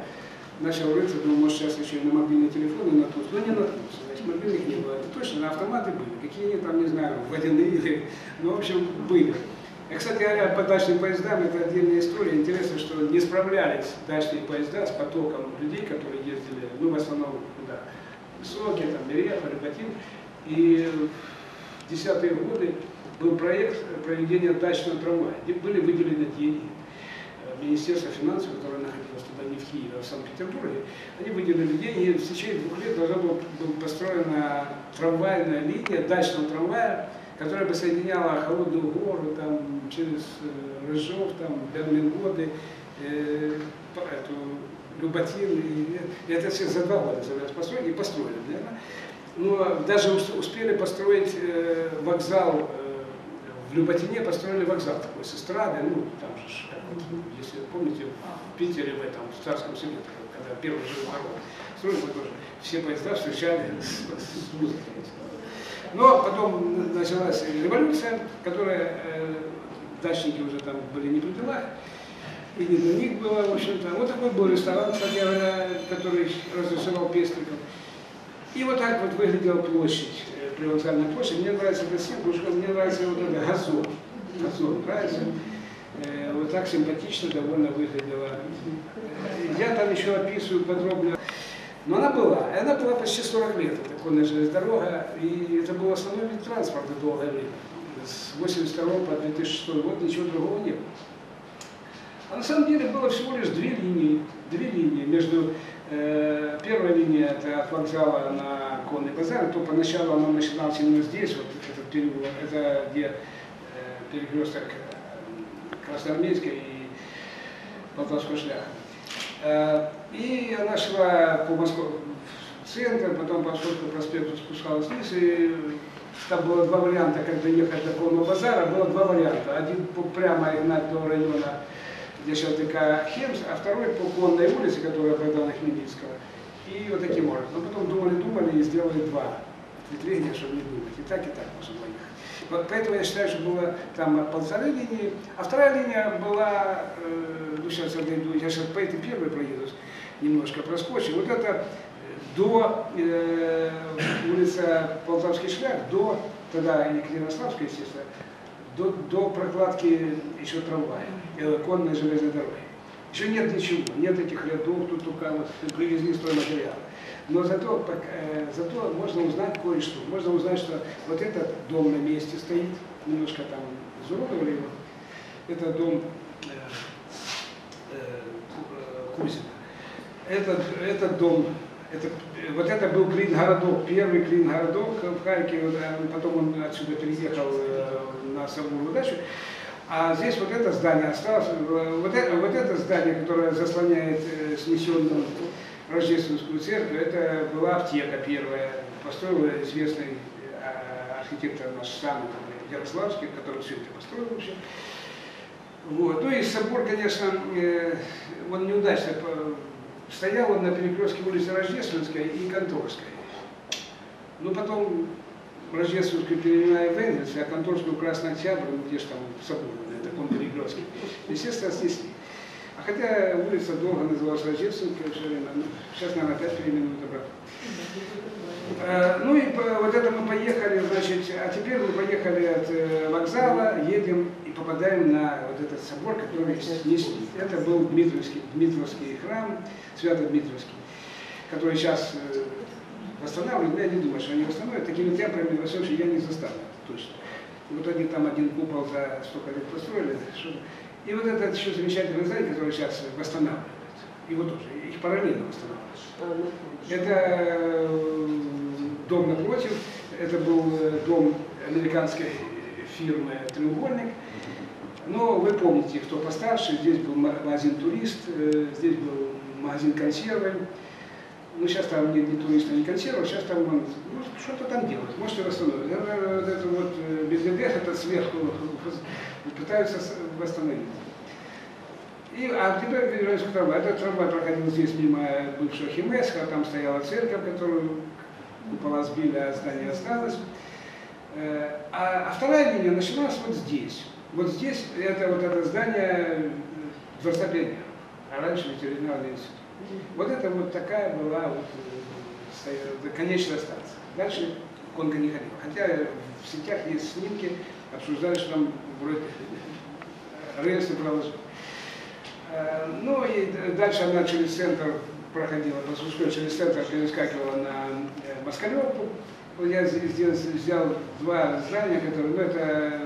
начал рыться, думал, может сейчас еще и на мобильные телефоны наткнусь, но не наткнулся, значит мобильных не было. Точно, на автоматы были, какие они там, не знаю, водяные или, ну, в общем, были. И, кстати говоря, по дачным поездам это отдельная история. Интересно, что не справлялись дачные поезда с потоком людей, которые ездили, ну, в основном, куда? Соки, там, Мерех, Рыбатин. И в десятые годы был проект проведения дачного трамвая, где были выделены деньги. Министерства финансов, которое находилось тогда не в Киеве, а в Санкт-Петербурге, они выделили деньги, и в течение двух лет должна была быть построена трамвайная линия, дачного трамвая, которая бы соединяла Холодную гору там, через э, Рыжов, там, Берлингоды, э, эту, Люботин, и, и это все за два года построить, и построили, наверное. Но даже успели построить э, вокзал, э, в Люботине построили вокзал такой с эстрады, ну, там же, если помните, в Питере, в этом, в Царском селе, когда первый строили мы тоже, все поезда встречали с, с музыкой. Но потом началась революция, которая э, дачники уже там были не при делах, и не для них было, в общем-то. Вот такой был ресторан, кстати говоря, который разрешал Пестриков. И вот так вот выглядела площадь, э, привокзальная площадь. Мне нравится эта съемка, потому что мне нравится вот это газон. Газон, нравится. Э, вот так симпатично довольно выглядела. Э, я там еще описываю подробно но она была, и она была почти 40 лет, эта конная железная дорога, и это был основной вид транспорта долгое время. С 82 по 2006 год ничего другого не было. А на самом деле было всего лишь две линии, две линии между э, первая линия это от вокзала на конный базар, то поначалу она начиналась именно здесь, вот этот переулок, это где э, перекресток э, Красноармейской и Полтавского шляха. Э, и она шла по Москве в центр, потом по Московскому проспекту спускалась вниз, и там было два варианта, как доехать до полного базара, было два варианта. Один прямо гнать до района, где сейчас ДК Хемс, а второй по конной улице, которая Богдана Хмельницкого. И вот таким образом. Но потом думали-думали и сделали два ответвления, чтобы не думать. И так, и так можно было. Вот поэтому я считаю, что было там полторы линии, а вторая линия была, э, ну сейчас я дойду, я сейчас по этой первой проеду, немножко проскочу. Вот это э, до э, улица Полтавский шлях, до, тогда Екатеринославская, естественно, до, до прокладки еще трамвая, э, конной железной дороги. Еще нет ничего, нет этих рядов, тут только вот привезли стройматериалы. Но зато, э, зато можно узнать кое-что. Можно узнать, что вот этот дом на месте стоит, немножко там изуродовали его. Это дом э, э, Кузина. Этот, этот дом, это, вот это был клин-городок, первый клин-городок в Харькове, потом он отсюда переехал на саму дачу. А здесь вот это здание осталось, вот это, вот это здание, которое заслоняет снесенную рождественскую церковь, это была аптека первая, построил известный э, архитектор наш самый Ярославский, который все это построил вообще. Вот. Ну и собор, конечно, э, он неудачно стоял он на перекрестке улицы Рождественской и Конторской. Ну, потом Рождественскую переименовали в Энгельс, а Конторскую Красный Октябрь, ну где же там собор на таком перекрестке, естественно, снесли. Хотя улица долго называлась Рождественская все время, ну, сейчас, наверное, опять переименуют обратно. А, ну и вот это мы поехали, значит, а теперь мы поехали от э, вокзала, едем и попадаем на вот этот собор, который снесли. Это был Дмитровский, Дмитровский храм, Свято-Дмитровский, который сейчас э, восстанавливают, я не думаю, что они восстановят. Такими темпами, во всем я не заставлю, точно. вот они там один купол за столько лет построили, что И вот этот еще замечательный здание, который сейчас восстанавливают, его тоже, их параллельно восстанавливают. Это э, дом напротив, это был э, дом американской фирмы «Треугольник». Но вы помните, кто постарше, здесь был магазин «Турист», э, здесь был магазин консервы. Ну, сейчас там не, не турист, не консервы, сейчас там ну, что-то там делают, можете восстановить. Вот это вот Бельведер, это сверху пытаются восстановить. И, а теперь вернемся к трамваю. Этот трамвай проходил здесь мимо бывшего Химеска, там стояла церковь, которую купола сбили, а здание осталось. А, а вторая линия начиналась вот здесь. Вот здесь это вот это здание Дворца пионеров, а раньше ветеринарный институт. Вот это вот такая была вот конечная станция. Дальше Конго не ходил. Хотя в сетях есть снимки, обсуждали, что там вроде рельсы проложили. Ну и дальше она через центр проходила, по Сушкой, через центр перескакивала на Москалевку. Я здесь взял два здания, которые, ну это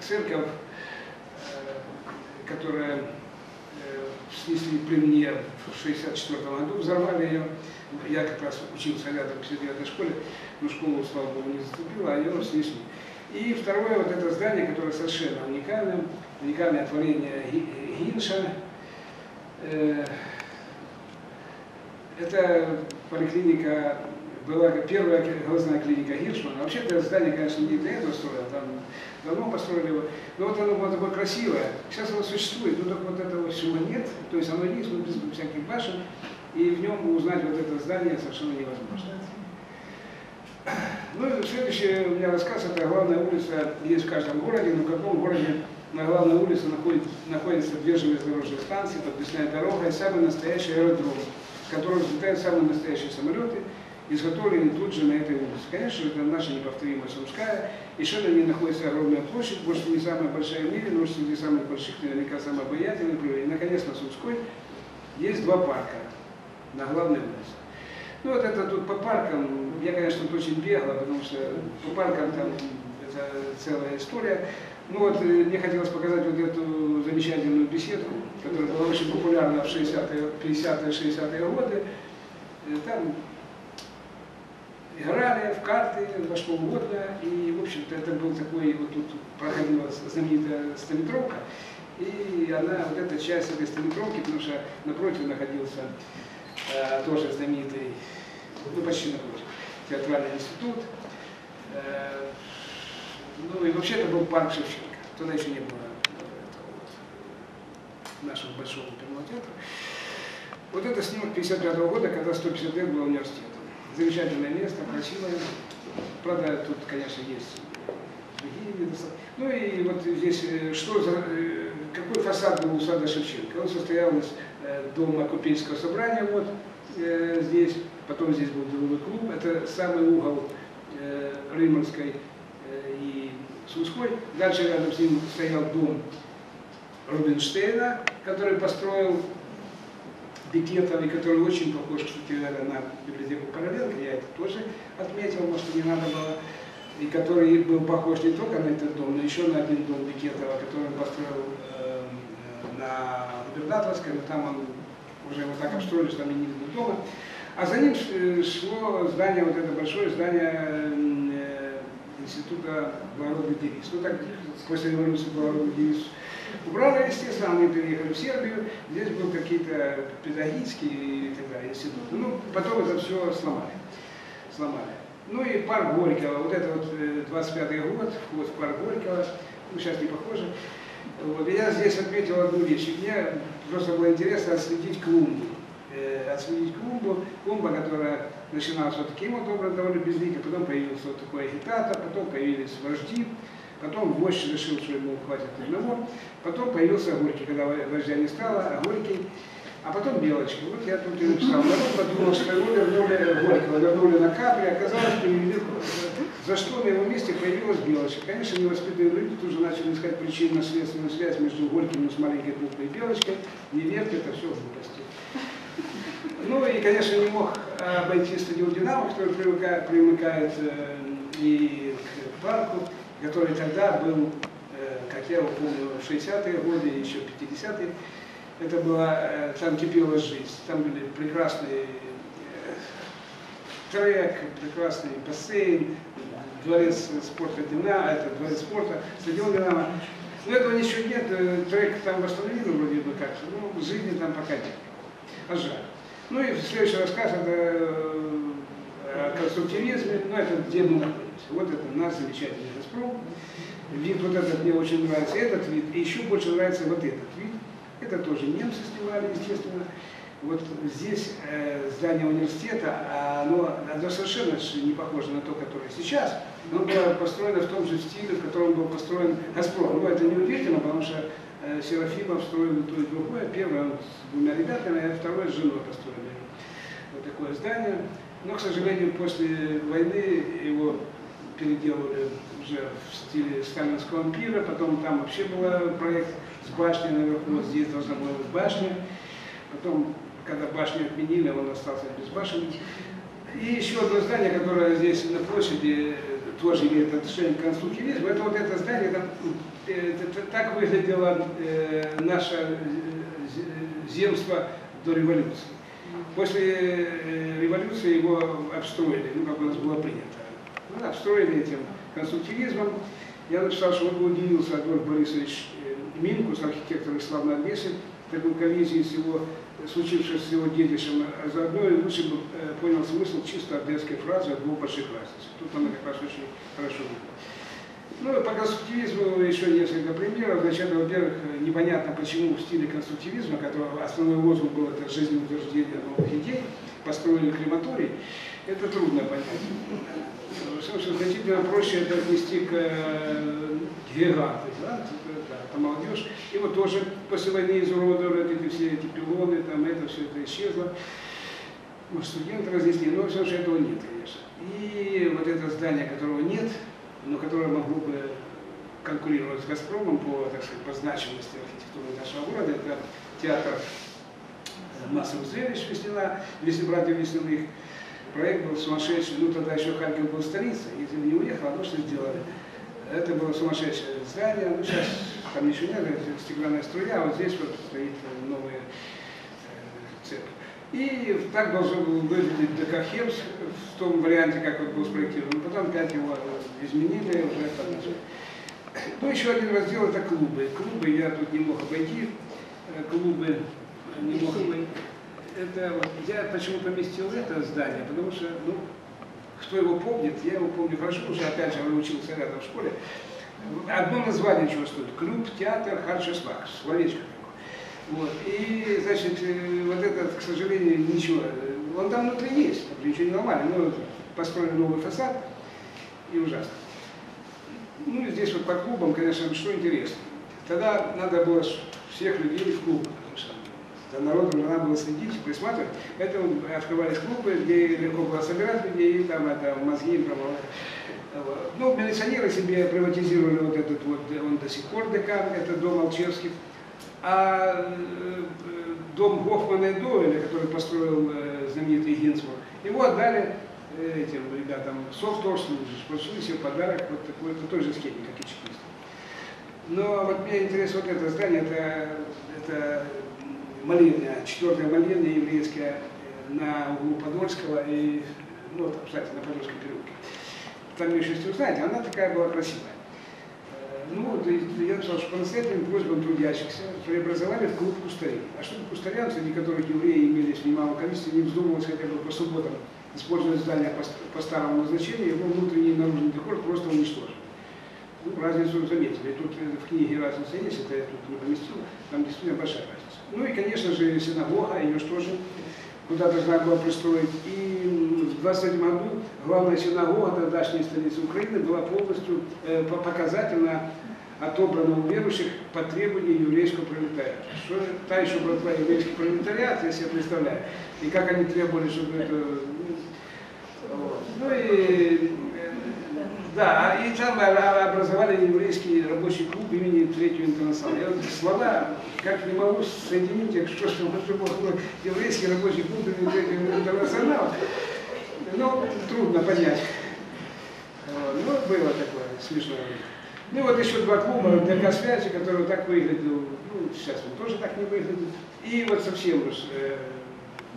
церковь, которая снесли при мне в 64 году, взорвали ее. Я как раз учился рядом в 59 школе, но школу, слава богу, не заступила, а ее снесли. И второе, вот это здание, которое совершенно уникальное, уникальное творение Гинша. Это поликлиника, была первая глазная клиника Гиршмана. Вообще это здание, конечно, не для этого строили, там давно построили его. Но вот оно было такое красивое. Сейчас оно существует, но только вот этого всего нет. То есть оно есть, но без всяких башен. И в нем узнать вот это здание совершенно невозможно. Ну и следующий у меня рассказ, это главная улица есть в каждом городе, но в каком городе на главной улице находится, находятся две железнодорожные станции, подвесная дорога и самый настоящий аэродром, с которого взлетают самые настоящие самолеты, изготовленные тут же на этой улице. Конечно, это наша неповторимая Сумская. Еще на ней находится огромная площадь, может не самая большая в мире, но среди самых больших наверняка самая обаятельная. И, наконец, на Сумской есть два парка на главной улице. Ну вот это тут по паркам, я, конечно, тут очень бегло, потому что по паркам там это целая история. Ну вот мне хотелось показать вот эту замечательную беседку, которая была очень популярна в 60-е, 50-е, 60-е годы. Там играли в карты во что угодно, и, в общем-то, это был такой, вот тут проходила знаменитая стометровка, и она, вот эта часть этой стометровки, потому что напротив находился э, тоже знаменитый, ну, почти напротив, театральный институт, э, ну, и вообще это был парк Шевченко, тогда еще не было вот, нашего большого оперного театра. Вот это снимок 55 -го года, когда 150 лет был университет замечательное место, красивое. Правда, тут, конечно, есть другие недостатки. Ну и вот здесь, э, что за, э, какой фасад был у сада Шевченко? Он состоял из э, дома Купеческого собрания, вот здесь, потом здесь был деловой клуб, это самый угол Рыманской и Сумской. Дальше рядом с ним стоял дом Рубинштейна, который построил Бекетовой, который очень похож, кстати говоря, на библиотеку Короленко, я это тоже отметил, может, не надо было, и который был похож не только на этот дом, но еще на один дом Бекетова, который построил э, на Губернаторской, но там он уже вот так обстроили, что там не было дома. А за ним шло здание, вот это большое здание э, Института благородных девиц. Ну так, после революции благородных девиц Убрали, естественно, они переехали в Сербию, здесь был какие-то педагогические и так далее институты. Ну, потом это все сломали. сломали. Ну и парк Горького, вот это вот 25-й э, год, вход в парк Горького, ну сейчас не похоже. Вот, я здесь отметил одну вещь, мне просто было интересно отследить клумбу. Э, отследить клумбу, клумба, которая начиналась вот таким вот образом, довольно безликой, потом появился вот такой агитатор, потом появились вожди, Потом вождь решил, что ему хватит одного. Потом появился Горький, когда вождя не стало, а Горький, а потом Белочка. Вот я тут и написал. Народ подумал, что его вернули Горького, вернули на капли, оказалось, что за что на его месте появилась Белочка. Конечно, невоспитанные люди тут же начали искать причинно-следственную связь между Горьким с маленькой и Белочкой. Не верьте, это все глупости. Ну и, конечно, не мог обойти стадион «Динамо», который примыкает, примыкает э, и к парку который тогда был э, как я его помню, 60-е годы, еще 50-е. Это была, э, там кипела жизнь, там были прекрасные э, трек, прекрасный бассейн, дворец спорта Динамо, это дворец спорта, стадион Динамо. Но этого ничего нет, э, трек там восстановлен вроде бы как-то, но жизни там пока нет. А жаль. Ну и следующий рассказ это о конструктивизме, ну это где мы находимся. Вот это наш замечательный Газпром. Вид вот этот мне очень нравится, этот вид, и еще больше нравится вот этот. Это тоже немцы снимали, естественно. Вот здесь э, здание университета, оно, оно совершенно не похоже на то, которое сейчас. Оно было построено в том же стиле, в котором был построен Газпром. Ну, это неудивительно, потому что э, Серафимов строил то и другое. Первое он с двумя ребятами, а второе с женой построили. Вот такое здание. Но, к сожалению, после войны его переделали уже в стиле сталинского ампира. Потом там вообще был проект с башней наверху. Вот здесь должна была быть башня. Потом, когда башню отменили, он остался без башни. И еще одно здание, которое здесь на площади тоже имеет отношение к конструктивизму, это вот это здание, это, это, это, так выглядело э, наше э, земство до революции. После э, революции его обстроили, ну как у нас было принято. Ну, обстроили этим конструктивизмом. Я написал, что он удивился Адольф Борисович Минкус, архитектор из славной Одессы, такой коллизии с его, случившейся с его детищем, а заодно и лучше бы э, понял смысл чисто одесской фразы о двух больших разниц. Тут она как раз очень хорошо видна. Ну, по конструктивизму еще несколько примеров. Значит, во-первых, непонятно, почему в стиле конструктивизма, которого основной лозунг был это жизнеутверждение новых идей, построили крематорий, это трудно понять. Потому что значительно проще это отнести к э, гиганту, да, это молодежь. Вот тоже после войны изуродовали эти все эти пилоны, там это все это исчезло. Может, студенты разъяснили, но все же этого нет, конечно. И вот это здание, которого нет, но которое могло бы конкурировать с «Газпромом» по, так сказать, по значимости архитектуры нашего города, это театр э, массовых зрелищ Весняна, если братьев Весняных. Проект был сумасшедший, ну тогда еще Харьков был столица, если бы не уехал, а ну что сделали? Это было сумасшедшее здание, ну сейчас там ничего нет, это стеклянная струя, а вот здесь вот стоит новая э, церковь. И так должен был выглядеть ДК в том варианте, как он был спроектирован. Потом опять его изменили уже подначали. Ну, еще один раздел это клубы. Клубы я тут не мог обойти. Э, клубы не мог обойти. Это вот, я почему поместил это здание, потому что, ну, кто его помнит, я его помню хорошо, уже опять же учился рядом в школе. Одно название чего стоит. Клуб, театр, Харчеслак. Словечко такое. Вот. И, значит, э, вот это, к сожалению, ничего. Он там внутри есть, там ничего не нормально. Но построили новый фасад и ужасно. Ну и здесь вот по клубам, конечно, что интересно. Тогда надо было всех людей в клуб, потому что за народом надо было следить, присматривать. Поэтому открывались клубы, где легко было собирать людей, и там это мозги промывать. Ну, милиционеры себе приватизировали вот этот вот, он до сих пор декан, это дом Алчевских. А э, дом Гофмана и Дойля, который построил э, знаменитый Гинцман, его отдали э, этим ребятам софторслужащим, получили себе подарок вот такой, по той же схеме, как и чекисты. Но вот меня интересует вот это здание, это, это молельня, четвертая молельня еврейская на углу Подольского и, ну, кстати, на Подольском переулке если узнаете, она такая была красивая. Ну, я написал, что по настоятельным просьбам трудящихся преобразовали в клуб кустарей. А чтобы кустарям, среди которых евреи имелись в немалом количестве, не вздумалось хотя бы по субботам использовать здание по, по старому назначению, его внутренний и наружный декор просто уничтожили. Ну, разницу заметили. Тут в книге разница есть, это я тут не поместил, там действительно большая разница. Ну и, конечно же, синагога, ее же тоже куда должна была пристроить. И в 27 году главная синагога тогдашней столицы Украины была полностью э, показательно отобрана у верующих по требованию еврейского пролетариата. Что та еще братва еврейский пролетариат, я себе представляю, и как они требовали, чтобы это... Ну и да, и там образовали еврейский рабочий клуб имени Третьего интернационала. Я слова как не могу соединить что что было еврейский рабочий клуб имени Третьего интернационала. Ну, трудно понять. Ну, было такое смешное. Ну вот еще два клуба ДК связи, которые вот так выглядел, ну сейчас он тоже так не выглядит. И вот совсем уж э,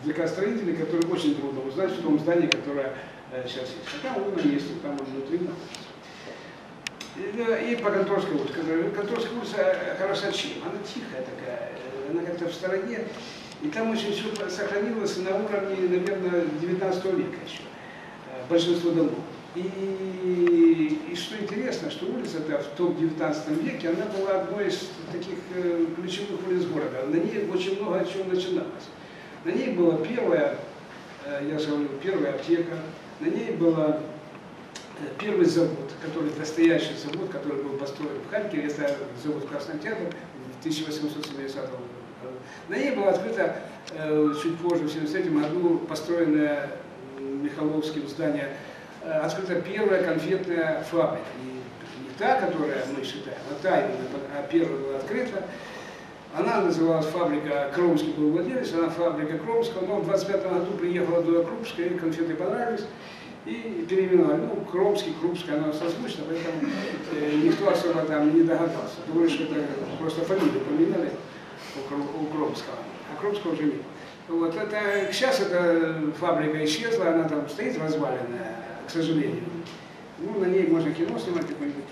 ДК строителей, которые очень трудно узнать в том здании, которое э, сейчас есть. А там он на месте, там он внутри находится. И, И по Конторской улице. Контор- Конторская улица э, хороша чем? Она тихая такая, э, она как-то в стороне. И там очень все сохранилось на уровне, наверное, 19 века еще. Большинство домов. И, и что интересно, что улица-то в том 19 веке, она была одной из таких э, ключевых улиц города. На ней очень много о чем начиналось. На ней была первая, э, я же говорил, первая аптека, на ней была э, первый завод, который настоящий завод, который был построен в Харькове, это завод Красный Октябрь в 1870 году. На ней было открыто э, чуть позже, в 1973 году, построенное м, Михайловским здание, э, открыта первая конфетная фабрика. Не, не та, которая мы считаем, а та именно, а первая была открыта. Она называлась фабрика, Кромский был владелец, она фабрика Кромского, но в 25 году приехала до Крупска, и конфеты понравились, и переименовали. Ну, Кромский, Крупская, она созвучна, поэтому э, никто особо там не догадался. Думаю, что это просто фамилию поменяли у, у Кромского, а Кромского уже нет. Вот это, сейчас эта фабрика исчезла, она там стоит разваленная, к сожалению. Ну, на ней можно кино снимать какое-нибудь.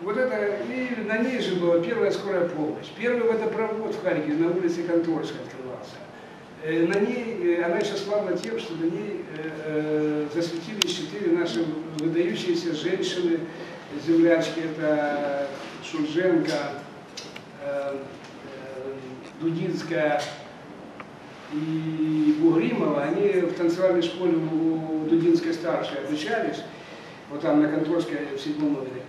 Вот это, и на ней же была первая скорая помощь. Первый водопровод в Харькове на улице Конторской открывался. Э, На ней, э, она еще славна тем, что на ней э, э, засветились четыре наши выдающиеся женщины, землячки, это Шульженко, э, э, Дудинская и Бугримова, они в танцевальной школе у Дудинской старшей обучались, вот там на Конторской в седьмом номере.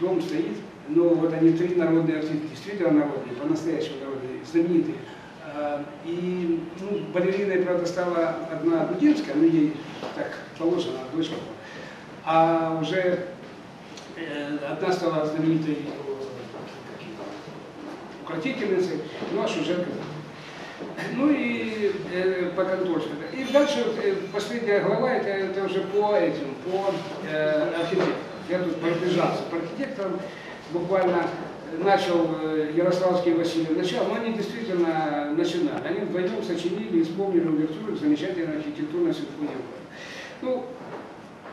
Дом стоит, но вот они три народные артистки, действительно народные, по-настоящему народные, знаменитые. А, И ну, балериной, правда, стала одна Дудинская, ну ей так положено, дочка. А уже э, одна стала знаменитой э, укротительницей, ну а Шуженко ну и э, по конторской. И дальше э, последняя глава, это, это уже по этим, по э, архитекторам. Я тут пробежался по архитекторам, буквально начал э, Ярославский Василий начал, но они действительно начинали. Они вдвоем сочинили, и исполнили увертюру замечательной архитектурной симфонии. Ну,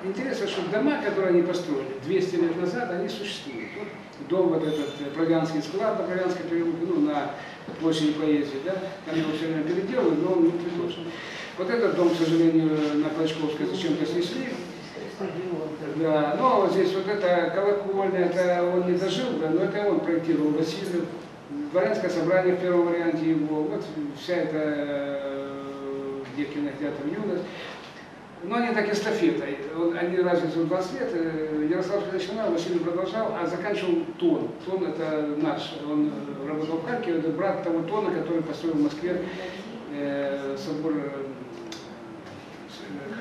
интересно, что дома, которые они построили 200 лет назад, они существуют. Вот дом вот этот, э, Провианский склад на Провианской переулке, ну, на площади поэзии, да, там его все время переделывают, но он не приточен. Вот этот дом, к сожалению, на Клочковской зачем-то снесли. Да, вот здесь вот это колокольня, это он не дожил, да, но это он проектировал Васильев. Дворянское собрание в первом варианте его, вот вся эта, э, где кинотеатр «Юность». Но они так эстафетой. Он- Они разницу в 20 лет. Ярославский начинал, Василий продолжал, а заканчивал Тон. Тон это наш. Он э, работал в Харькове, это брат того Тона, который построил в Москве э, собор э,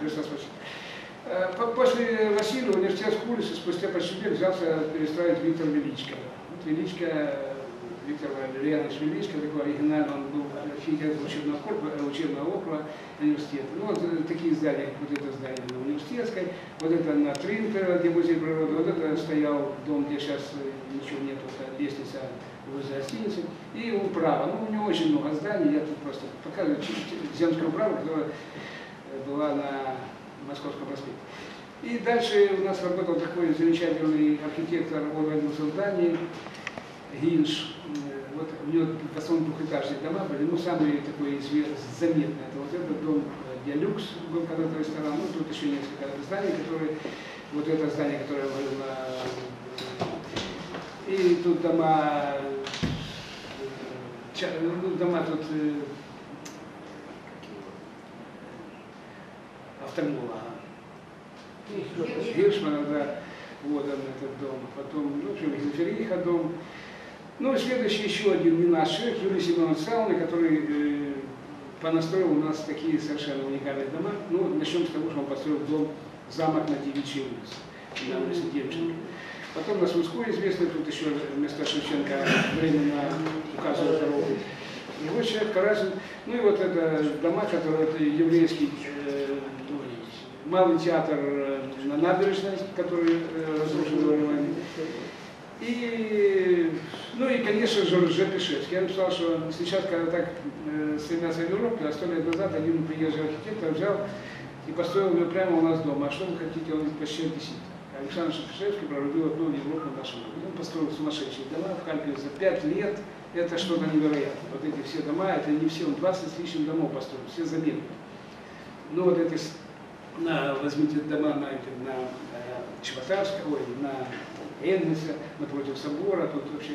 Христа Спасителя. Э, по- После Василия университетской улицы спустя почти век взялся перестраивать Виктор Величко. Вот Величко, Виктор Валерьянович Величко, такой оригинальный, он был архитектор учебного, корпуса, учебного округа университета. Ну, вот э, такие здания, вот это здание на университетской, вот это на Тринтера, где музей природы, вот это стоял дом, где сейчас э, ничего нет, это лестница возле гостиницы, и управа. Ну, у него очень много зданий, я тут просто показываю земскую управу, которая э, была на Московском проспекте. И дальше у нас работал такой замечательный архитектор, он родился в Дании, Гинш. Э, у него в основном двухэтажные дома были, ну, самый такой изве- заметный, это вот этот дом э, Диалюкс, был когда-то ресторан, ну, тут еще несколько зданий, которые, вот это здание, которое говорил, на- и тут дома, э, ну, дома тут э, Автомола, Гиршмана, да, вот он этот дом, потом, ну, в общем, Генфериха дом. Ну, и следующий еще один не наш человек, Юрий Семенович Сауны, который э, понастроил у нас такие совершенно уникальные дома. Ну, начнем с того, что он построил дом, замок на Девичьей улице, на улице Девченко. Потом на Сумской известный, тут еще вместо Шевченко временно указывает дорогу. И вот человек Карасин, ну и вот это дома, которые это еврейский э, малый театр э, на набережной, который э, разрушен во время. И, ну и, конечно же, Жорж Пешевский. Я написал, что сейчас, когда так э, стремятся в Европе, а сто лет назад один приезжий архитектор взял и построил ее прямо у нас дома. А что вы хотите, он почти объяснит. Александр Шепишевский прорубил в Европу нашему. Он построил сумасшедшие дома в Харькове за пять лет. Это что-то невероятное. Вот эти все дома, это не все, он 20 с лишним домов построил, все заметны. Ну вот эти, на, возьмите дома на, на, Чеботарской, ой, на Энгельса, напротив собора, тут вообще.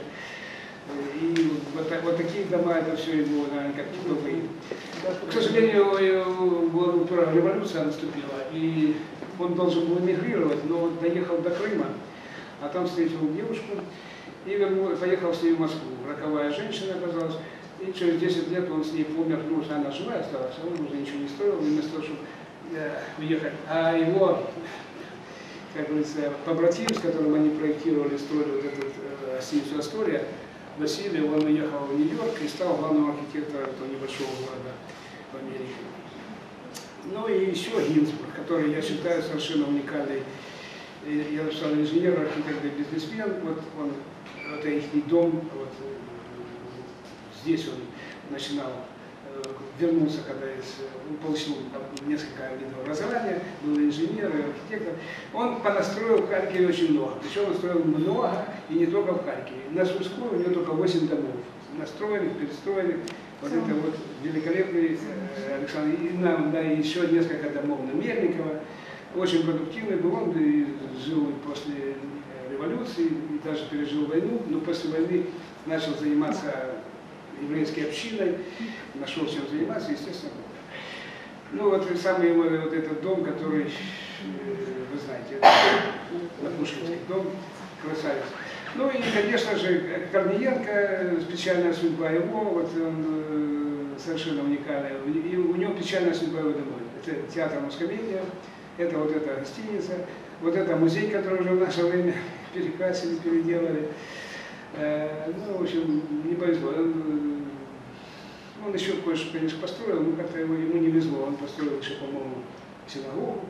И вот, так- вот такие дома, это все его, наверное, как типовые. К сожалению, была первая революция наступила, и он должен был эмигрировать, но вот доехал до Крыма, а там встретил девушку и вернул, поехал с ней в Москву. Роковая женщина оказалась, и через 10 лет он с ней помер, ну, она живая осталась, а он уже ничего не строил, вместо того, чтобы э, уехать. А его, как говорится, побратим, с которым они проектировали, строили вот эту э, гостиницу «Астория», Василий, он уехал в Нью-Йорк и стал главным архитектором этого небольшого города в Америке. Ну и еще Гинзбург, который я считаю совершенно уникальный. Я написал инженер, архитектор, бизнесмен. Вот он, это их дом, вот э, здесь он начинал, вернулся, когда из, он получил несколько видов образования, был инженер и архитектор. Он понастроил в Харькове очень много. Причем он строил много, и не только в Харькове. На Сумской у него только 8 домов. Настроенных, перестроенных. Вот это вот великолепный э, Александр. И нам, да, и еще несколько домов на Мельникова. Очень продуктивный был он, и жил после э, революции, и даже пережил войну, но после войны начал заниматься еврейской общиной, нашел чем заниматься, естественно. Ну вот самый его вот этот дом, который, э, вы знаете, Пушкинский дом, красавец. Ну и, конечно же, Корниенко, печальная судьба его, вот он э, совершенно уникальная. И у него печальная судьба его домой. Это театр Москомедия, это вот эта гостиница, вот это музей, который уже в наше время перекрасили, переделали. Э, Ну, в общем, не повезло. Он, э, он еще кое-что, конечно, построил, но как-то ему, ему не везло. Он построил еще, по-моему, синагогу,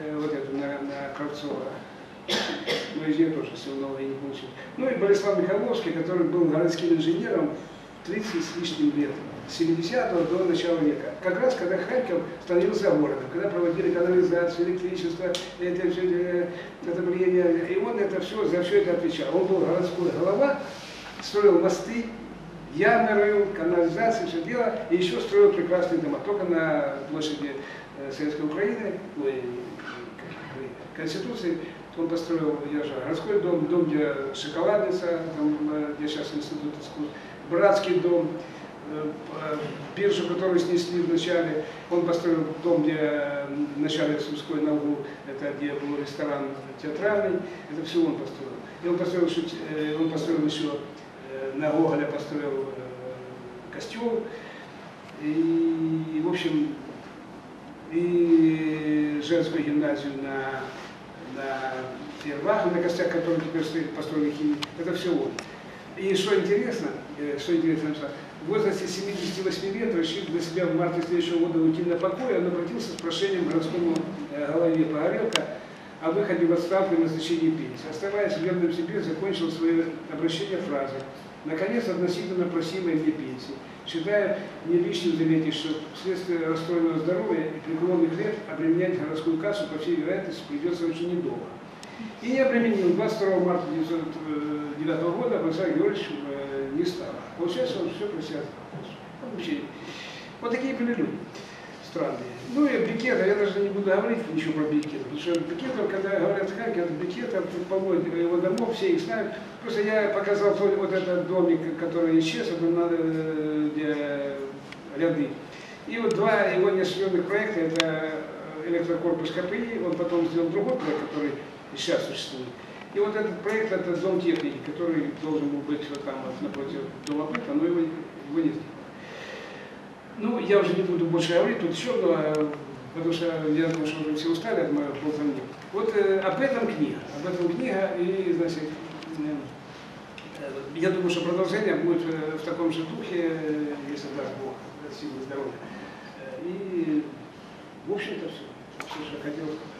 э, вот эту на, на Кравцова. Но из нее тоже силного я не получил. Ну и Борислав Михайловский, который был городским инженером 30 с лишним лет, 70-го до начала века. Как раз когда Харьков становился городом, когда проводили канализацию, электричество, это, все, э, отопление, и он это все, за все это отвечал. Он был городской голова, строил мосты, ямы рыл, канализацию, все дело, и еще строил прекрасные дома. Только на площади э, Советской Украины, ой, Конституции, он построил я же, городской дом, дом, где шоколадница, там, э, где сейчас институт искусств, братский дом, биржу, которую снесли вначале. Он построил дом, где э, в начале Сумской на углу, это где был ресторан театральный, это все он построил. И он построил э, он построил еще э, на Гоголя построил э, костел. И, в общем, и женскую гимназию на, на Фейербахе, на костях которых теперь стоит построили химии. Это все он. И что интересно, э, что интересно, в возрасте 78 лет решил для себя в марте следующего года уйти на покой, он обратился с прошением городскому э, голове Погорелко о выходе в отставку и назначении пенсии. Оставаясь верным себе, закончил свое обращение фразой «Наконец, относительно просимой мне пенсии, считая не лишним заметить, что вследствие расстроенного здоровья и преклонных лет обременять городскую кассу, по всей вероятности, придется очень недолго». И не обременил. 22 марта 1909 года Александр Георгиевич э, не стал. Получается, он все про себя. Вообще, Вот такие были люди странные. Ну и Бекета, я даже не буду говорить ничего про Бекета, потому что Бекета, когда говорят Харьков, это Бекета, половина его домов, все их знают. Просто я показал вот этот домик, который исчез, это на, э, где ряды. И вот два его неосуществленных проекта, это электрокорпус КПИ, он потом сделал другой проект, который сейчас существует. И вот этот проект, это дом техники, который должен был быть вот там вот напротив дома быта, но его, его не сделали. Ну, я уже не буду больше говорить, тут еще одно, потому что я думаю, что уже все устали от моего ползания. Вот э, об этом книга, об этом книга, и, значит, э, э, я думаю, что продолжение будет э, в таком же духе, э, если даст Бог, силы здоровья. Э, И, в общем-то, все, все, что хотел сказать.